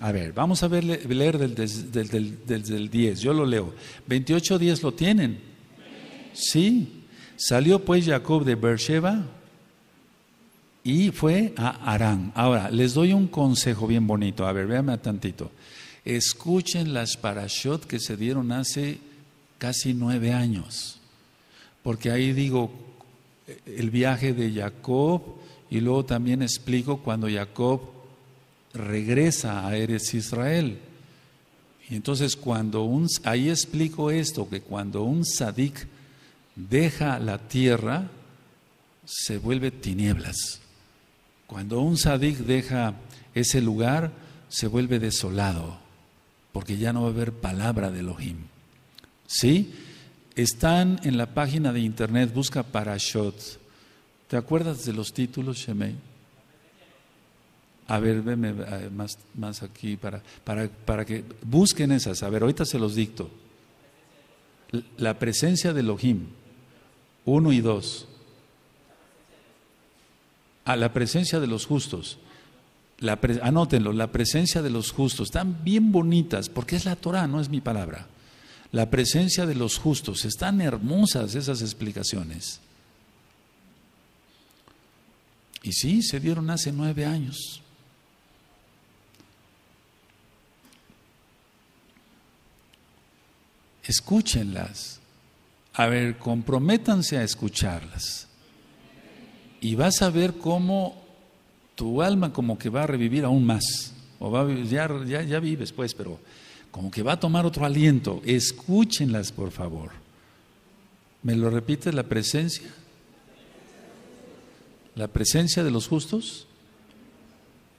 A ver, vamos a ver, leer desde el 10. Yo lo leo. 28, 10 lo tienen. Sí. Salió pues Jacob de Beersheba y fue a Arán. Ahora, les doy un consejo bien bonito. A ver, véanme tantito. Escuchen las parashot que se dieron hace casi nueve años. Porque ahí digo el viaje de Jacob y luego también explico cuando Jacob regresa a Eres Israel. Y entonces cuando un, ahí explico esto, que cuando un sadik deja la tierra, se vuelve tinieblas. Cuando un sadik deja ese lugar, se vuelve desolado, porque ya no va a haber palabra de Elohim. ¿Sí? Están en la página de internet, busca Parashot. ¿Te acuerdas de los títulos, Shemei? A ver, veme eh, más, más aquí para, para, para que busquen esas. A ver, ahorita se los dicto. La presencia de Elohim. Uno y dos. A la presencia de los justos. Anótenlo, la presencia de los justos. Están bien bonitas, porque es la Torah, no es mi palabra. La presencia de los justos. Están hermosas esas explicaciones. Y sí, se dieron hace nueve años. Escúchenlas. A ver, comprométanse a escucharlas. Y vas a ver cómo tu alma como que va a revivir aún más. O va ya, ya, ya vives pues, pero como que va a tomar otro aliento. Escúchenlas, por favor. ¿Me lo repite la presencia? La presencia de los justos.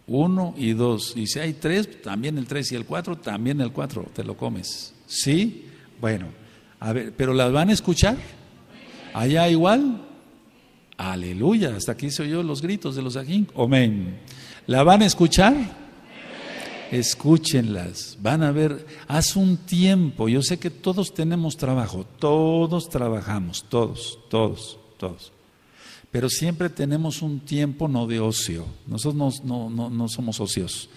Uno y dos. Y si hay tres, también el tres y el cuatro, también el cuatro, te lo comes. ¿Sí? Bueno. A ver, ¿pero las van a escuchar? ¿Allá igual? Aleluya, hasta aquí se oyó los gritos de los ajín. Amén. ¿La van a escuchar? Escúchenlas, van a ver, hace un tiempo, yo sé que todos tenemos trabajo, todos trabajamos, todos, todos, todos. Pero siempre tenemos un tiempo no de ocio, nosotros no, no, no somos ocios.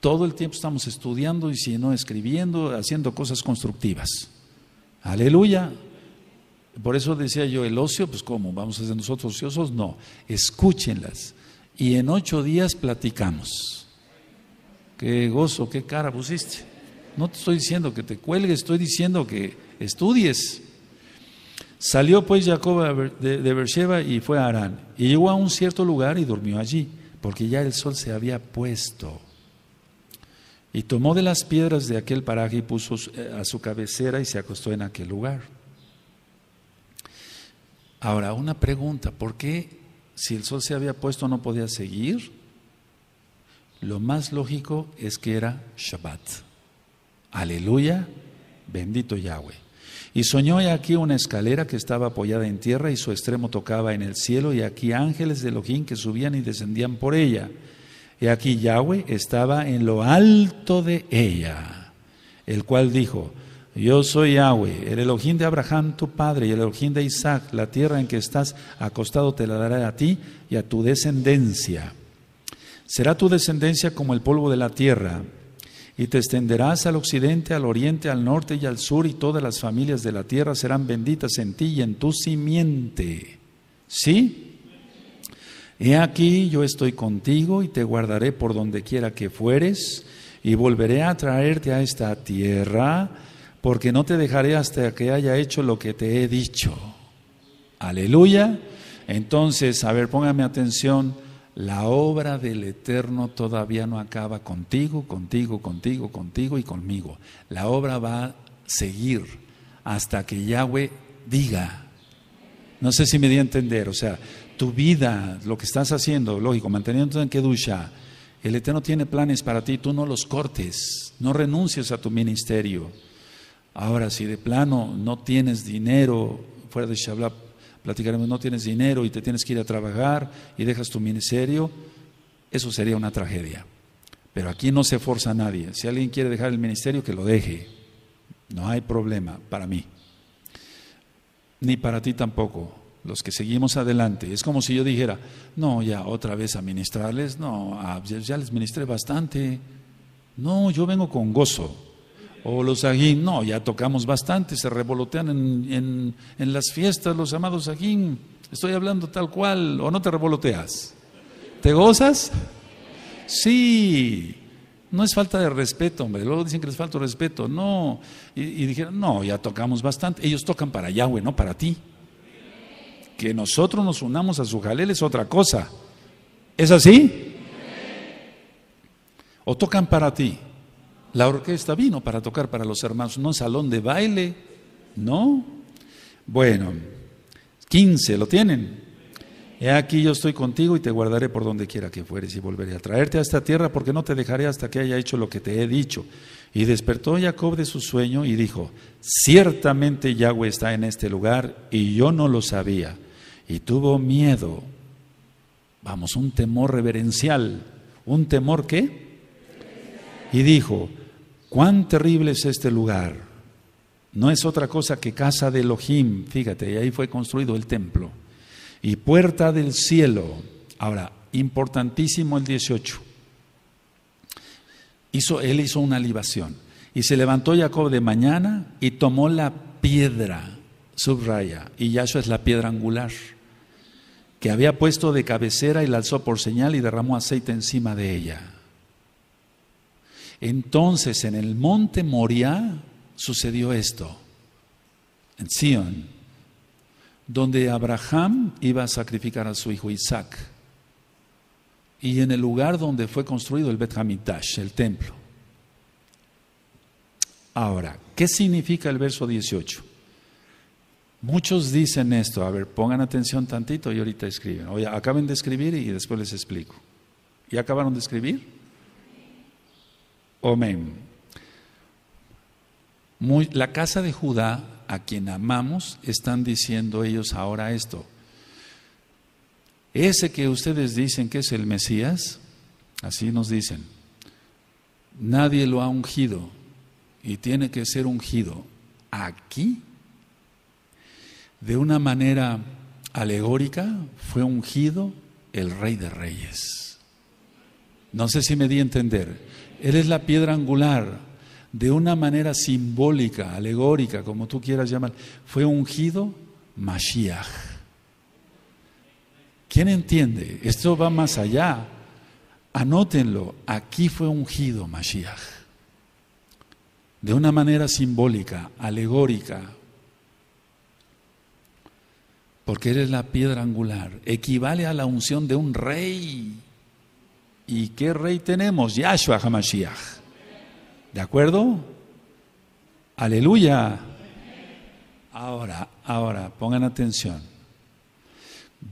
Todo el tiempo estamos estudiando y si no escribiendo, haciendo cosas constructivas. Aleluya. Por eso decía yo, el ocio, pues ¿cómo? ¿Vamos a ser nosotros ociosos? No, escúchenlas. Y en ocho días platicamos. Qué gozo, qué cara pusiste. No te estoy diciendo que te cuelgues, estoy diciendo que estudies. Salió pues Jacob de, Beersheba y fue a Arán. Y llegó a un cierto lugar y durmió allí, porque ya el sol se había puesto. Y tomó de las piedras de aquel paraje y puso eh, a su cabecera y se acostó en aquel lugar. Ahora, una pregunta, ¿por qué si el sol se había puesto no podía seguir? Lo más lógico es que era Shabbat. Aleluya, bendito Yahweh. Y soñó aquí una escalera que estaba apoyada en tierra y su extremo tocaba en el cielo y aquí ángeles de Elohim que subían y descendían por ella. Y aquí Yahweh estaba en lo alto de ella, el cual dijo, yo soy Yahweh, el Elohim de Abraham tu padre y el Elohim de Isaac, la tierra en que estás acostado te la daré a ti y a tu descendencia. Será tu descendencia como el polvo de la tierra, y te extenderás al occidente, al oriente, al norte y al sur, y todas las familias de la tierra serán benditas en ti y en tu simiente. ¿Sí? He aquí yo estoy contigo y te guardaré por donde quiera que fueres y volveré a traerte a esta tierra porque no te dejaré hasta que haya hecho lo que te he dicho. Aleluya. Entonces, a ver, póngame atención, la obra del Eterno todavía no acaba contigo, contigo, contigo, contigo y conmigo. La obra va a seguir hasta que Yahweh diga. No sé si me di a entender, o sea, tu vida, lo que estás haciendo, lógico, manteniéndote en Kedusha, el Eterno tiene planes para ti, tú no los cortes, no renuncies a tu ministerio. Ahora, si de plano no tienes dinero, fuera de Shabbat, platicaremos, no tienes dinero y te tienes que ir a trabajar y dejas tu ministerio, eso sería una tragedia. Pero aquí no se forza a nadie. Si alguien quiere dejar el ministerio, que lo deje. No hay problema para mí. Ni para ti tampoco los que seguimos adelante. Es como si yo dijera, no, ya otra vez a ministrarles, no, ah, ya, les ministré bastante. No, yo vengo con gozo. O los ajín, no, ya tocamos bastante, se revolotean en, en, las fiestas los amados ajín. Estoy hablando tal cual, o no te revoloteas. ¿Te gozas? Sí, no es falta de respeto, hombre. Luego dicen que les falta respeto. No. Y, y dijeron, no, ya tocamos bastante. Ellos tocan para Yahweh, no para ti. Que nosotros nos unamos a su jalel es otra cosa. ¿Es así? ¿O tocan para ti? La orquesta vino para tocar para los hermanos, no salón de baile, ¿no? Bueno, 15, ¿lo tienen? He aquí yo estoy contigo y te guardaré por donde quiera que fueres y volveré a traerte a esta tierra porque no te dejaré hasta que haya hecho lo que te he dicho. Y despertó Jacob de su sueño y dijo, ciertamente Yahweh está en este lugar y yo no lo sabía y tuvo miedo. Vamos, un temor reverencial. ¿Un temor qué? Y dijo, cuán terrible es este lugar. No es otra cosa que casa de Elohim, fíjate, y ahí fue construido el templo. Y puerta del cielo. Ahora, importantísimo el 18. Hizo, él hizo una libación. Y se levantó Jacob de mañana y tomó la piedra, subraya, y Yahshua es la piedra angular que había puesto de cabecera y la alzó por señal y derramó aceite encima de ella. Entonces en el monte Moriah sucedió esto, en Sion, donde Abraham iba a sacrificar a su hijo Isaac, y en el lugar donde fue construido el Bet Hamitash, el templo. Ahora, ¿qué significa el verso 18? Muchos dicen esto, a ver, pongan atención tantito y ahorita escriben. Oye, acaben de escribir y después les explico. ¿Y acabaron de escribir? Amén. la casa de Judá, a quien amamos, están diciendo ellos ahora esto. Ese que ustedes dicen que es el Mesías, así nos dicen, nadie lo ha ungido y tiene que ser ungido aquí de una manera alegórica, fue ungido el rey de reyes. No sé si me di a entender. Él es la piedra angular. De una manera simbólica, alegórica, como tú quieras llamar, fue ungido Mashiach. ¿Quién entiende? Esto va más allá. Anótenlo, aquí fue ungido Mashiach. De una manera simbólica, alegórica, porque eres la piedra angular. Equivale a la unción de un rey. ¿Y qué rey tenemos? Yahshua HaMashiach. ¿De acuerdo? Aleluya. Ahora, ahora, pongan atención.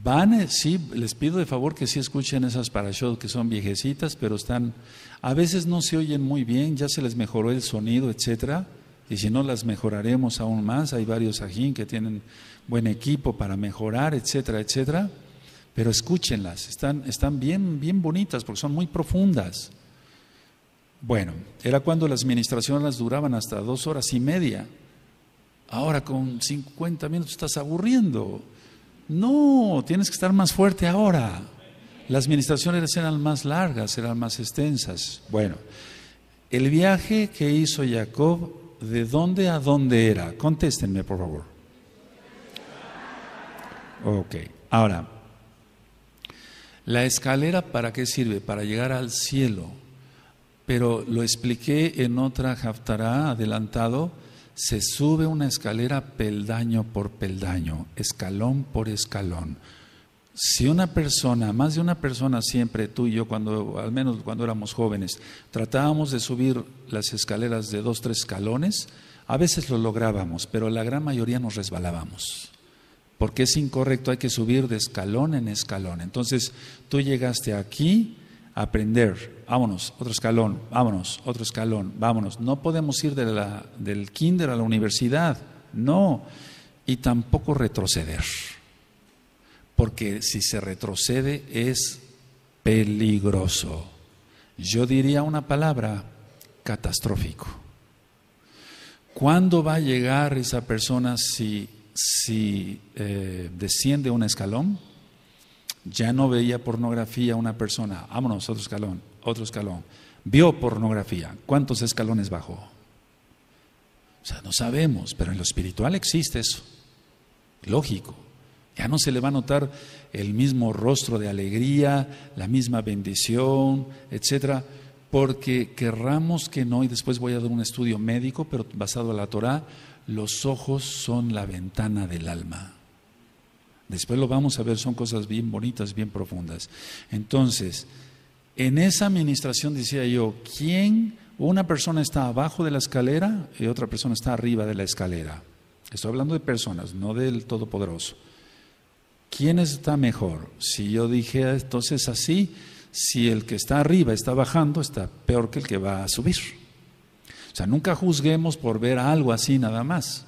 Van, sí, les pido de favor que sí escuchen esas parashot que son viejecitas, pero están, a veces no se oyen muy bien, ya se les mejoró el sonido, etcétera, y si no las mejoraremos aún más. Hay varios ajín que tienen buen equipo para mejorar, etcétera, etcétera. Pero escúchenlas, están, están bien, bien bonitas porque son muy profundas. Bueno, era cuando las administraciones duraban hasta dos horas y media. Ahora con 50 minutos estás aburriendo. No, tienes que estar más fuerte ahora. Las administraciones eran más largas, eran más extensas. Bueno, el viaje que hizo Jacob, ¿de dónde a dónde era? Contéstenme, por favor. Ok, ahora, la escalera para qué sirve? Para llegar al cielo. Pero lo expliqué en otra Haftarah adelantado, se sube una escalera peldaño por peldaño, escalón por escalón. Si una persona, más de una persona siempre, tú y yo, cuando, al menos cuando éramos jóvenes, tratábamos de subir las escaleras de dos, tres escalones, a veces lo lográbamos, pero la gran mayoría nos resbalábamos. Porque es incorrecto, hay que subir de escalón en escalón. Entonces, tú llegaste aquí a aprender, vámonos, otro escalón, vámonos, otro escalón, vámonos. No podemos ir del kinder a la universidad, no, y tampoco retroceder porque si se retrocede es peligroso. Yo diría una palabra, catastrófico. ¿Cuándo va a llegar esa persona si, si eh, desciende un escalón? Ya no veía pornografía una persona, vámonos, otro escalón, otro escalón. Vio pornografía, ¿cuántos escalones bajó? O sea, no sabemos, pero en lo espiritual existe eso. Lógico. Ya no se le va a notar el mismo rostro de alegría, la misma bendición, etcétera, porque querramos que no, y después voy a dar un estudio médico, pero basado en la Torah, los ojos son la ventana del alma. Después lo vamos a ver, son cosas bien bonitas, bien profundas. Entonces, en esa administración decía yo, ¿quién? Una persona está abajo de la escalera y otra persona está arriba de la escalera. Estoy hablando de personas, no del Todopoderoso. ¿quién está mejor? Si yo dije entonces así, si el que está arriba está bajando, está peor que el que va a subir. O sea, nunca juzguemos por ver algo así nada más.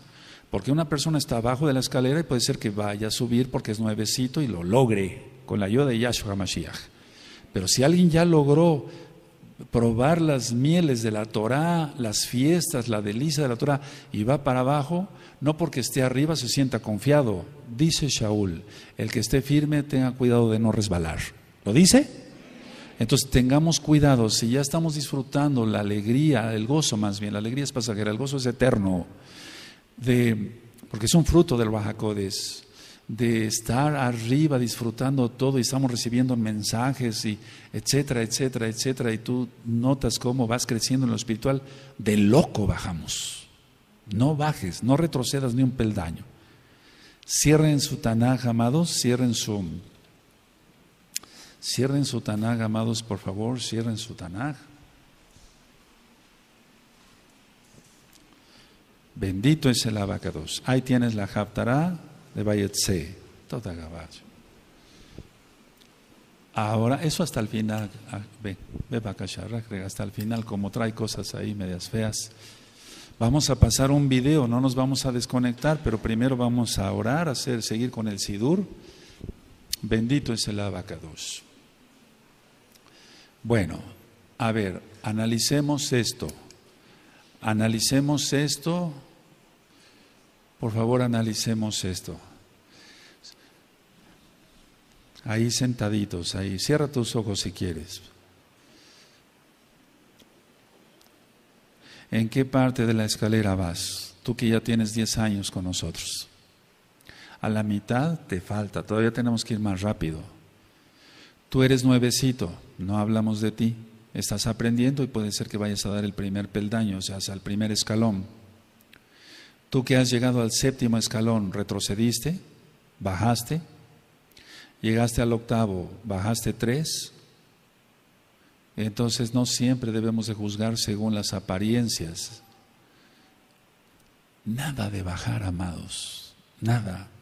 Porque una persona está abajo de la escalera y puede ser que vaya a subir porque es nuevecito y lo logre con la ayuda de Yahshua Mashiach. Pero si alguien ya logró probar las mieles de la Torah, las fiestas, la delicia de la Torah y va para abajo, no porque esté arriba se sienta confiado. Dice Shaul, el que esté firme tenga cuidado de no resbalar. ¿Lo dice? Entonces tengamos cuidado, si ya estamos disfrutando la alegría, el gozo más bien, la alegría es pasajera, el gozo es eterno, de, porque es un fruto del Bajacodes, de estar arriba disfrutando todo y estamos recibiendo mensajes y etcétera, etcétera, etcétera, y tú notas cómo vas creciendo en lo espiritual, de loco bajamos. No bajes, no retrocedas ni un peldaño. Cierren su Tanaj, amados, cierren su. Cierren su Tanaj, amados, por favor, cierren su Tanaj. Bendito es el abacados. Ahí tienes la Haftarah de Bayetse, toda gabacho. Ahora, eso hasta el final, ah, ve, ve hasta el final, como trae cosas ahí medias feas. Vamos a pasar un video, no nos vamos a desconectar, pero primero vamos a orar, a hacer, seguir con el Sidur. Bendito es el abacados. Bueno, a ver, analicemos esto. Analicemos esto. Por favor, analicemos esto. Ahí sentaditos, ahí. Cierra tus ojos si quieres. ¿En qué parte de la escalera vas? Tú que ya tienes 10 años con nosotros. A la mitad te falta, todavía tenemos que ir más rápido. Tú eres nuevecito, no hablamos de ti. Estás aprendiendo y puede ser que vayas a dar el primer peldaño, o sea, al primer escalón. Tú que has llegado al séptimo escalón, retrocediste, bajaste, llegaste al octavo, bajaste tres, entonces no siempre debemos de juzgar según las apariencias. Nada de bajar, amados, nada.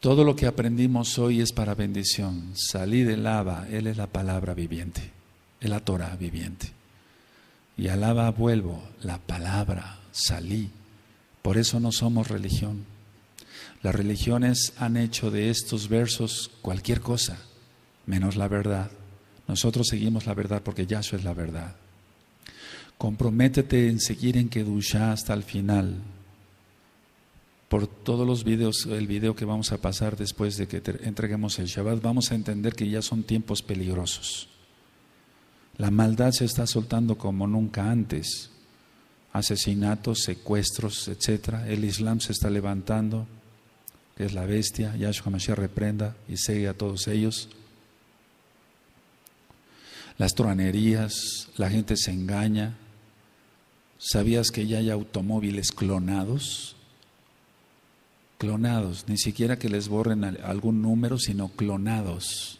Todo lo que aprendimos hoy es para bendición. Salí del lava, Él es la palabra viviente, es la Torah viviente. Y alaba vuelvo, la palabra, salí. Por eso no somos religión. Las religiones han hecho de estos versos cualquier cosa, menos la verdad. Nosotros seguimos la verdad porque Yahshua es la verdad. Comprométete en seguir en Kedusha hasta el final. Por todos los videos, el video que vamos a pasar después de que entreguemos el Shabbat, vamos a entender que ya son tiempos peligrosos. La maldad se está soltando como nunca antes. Asesinatos, secuestros, etc. El Islam se está levantando, que es la bestia. Yahshua Mashiach reprenda y sigue a todos ellos las tronerías, la gente se engaña, ¿Sabías que ya hay automóviles clonados? Clonados, ni siquiera que les borren algún número, sino clonados.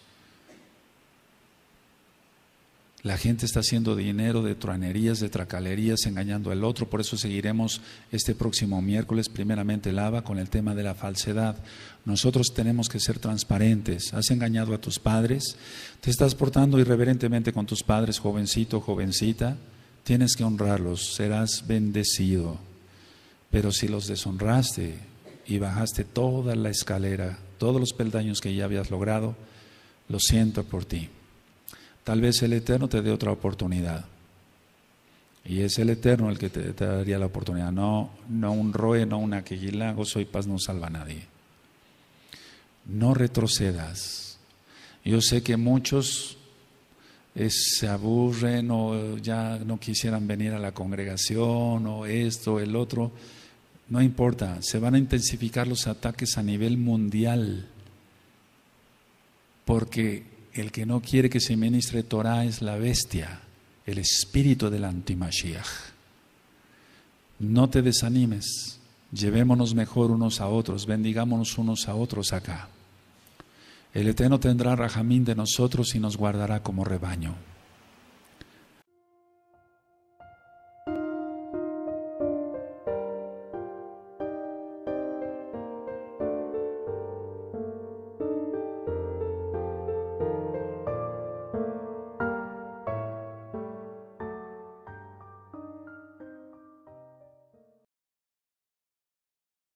La gente está haciendo dinero de truanerías, de tracalerías, engañando al otro. Por eso seguiremos este próximo miércoles, primeramente lava, con el tema de la falsedad. Nosotros tenemos que ser transparentes. Has engañado a tus padres, te estás portando irreverentemente con tus padres, jovencito, jovencita. Tienes que honrarlos, serás bendecido. Pero si los deshonraste y bajaste toda la escalera, todos los peldaños que ya habías logrado, lo siento por ti. Tal vez el Eterno te dé otra oportunidad. Y es el Eterno el que te, daría la oportunidad, no, no un roe, no una queguila, gozo y paz no salva a nadie. No retrocedas. Yo sé que muchos se aburren o ya no quisieran venir a la congregación o esto, el otro. No importa, se van a intensificar los ataques a nivel mundial. Porque el que no quiere que se ministre Torah es la bestia, el espíritu del antimashiach. No te desanimes, llevémonos mejor unos a otros, bendigámonos unos a otros acá. El Eterno tendrá rajamín de nosotros y nos guardará como rebaño.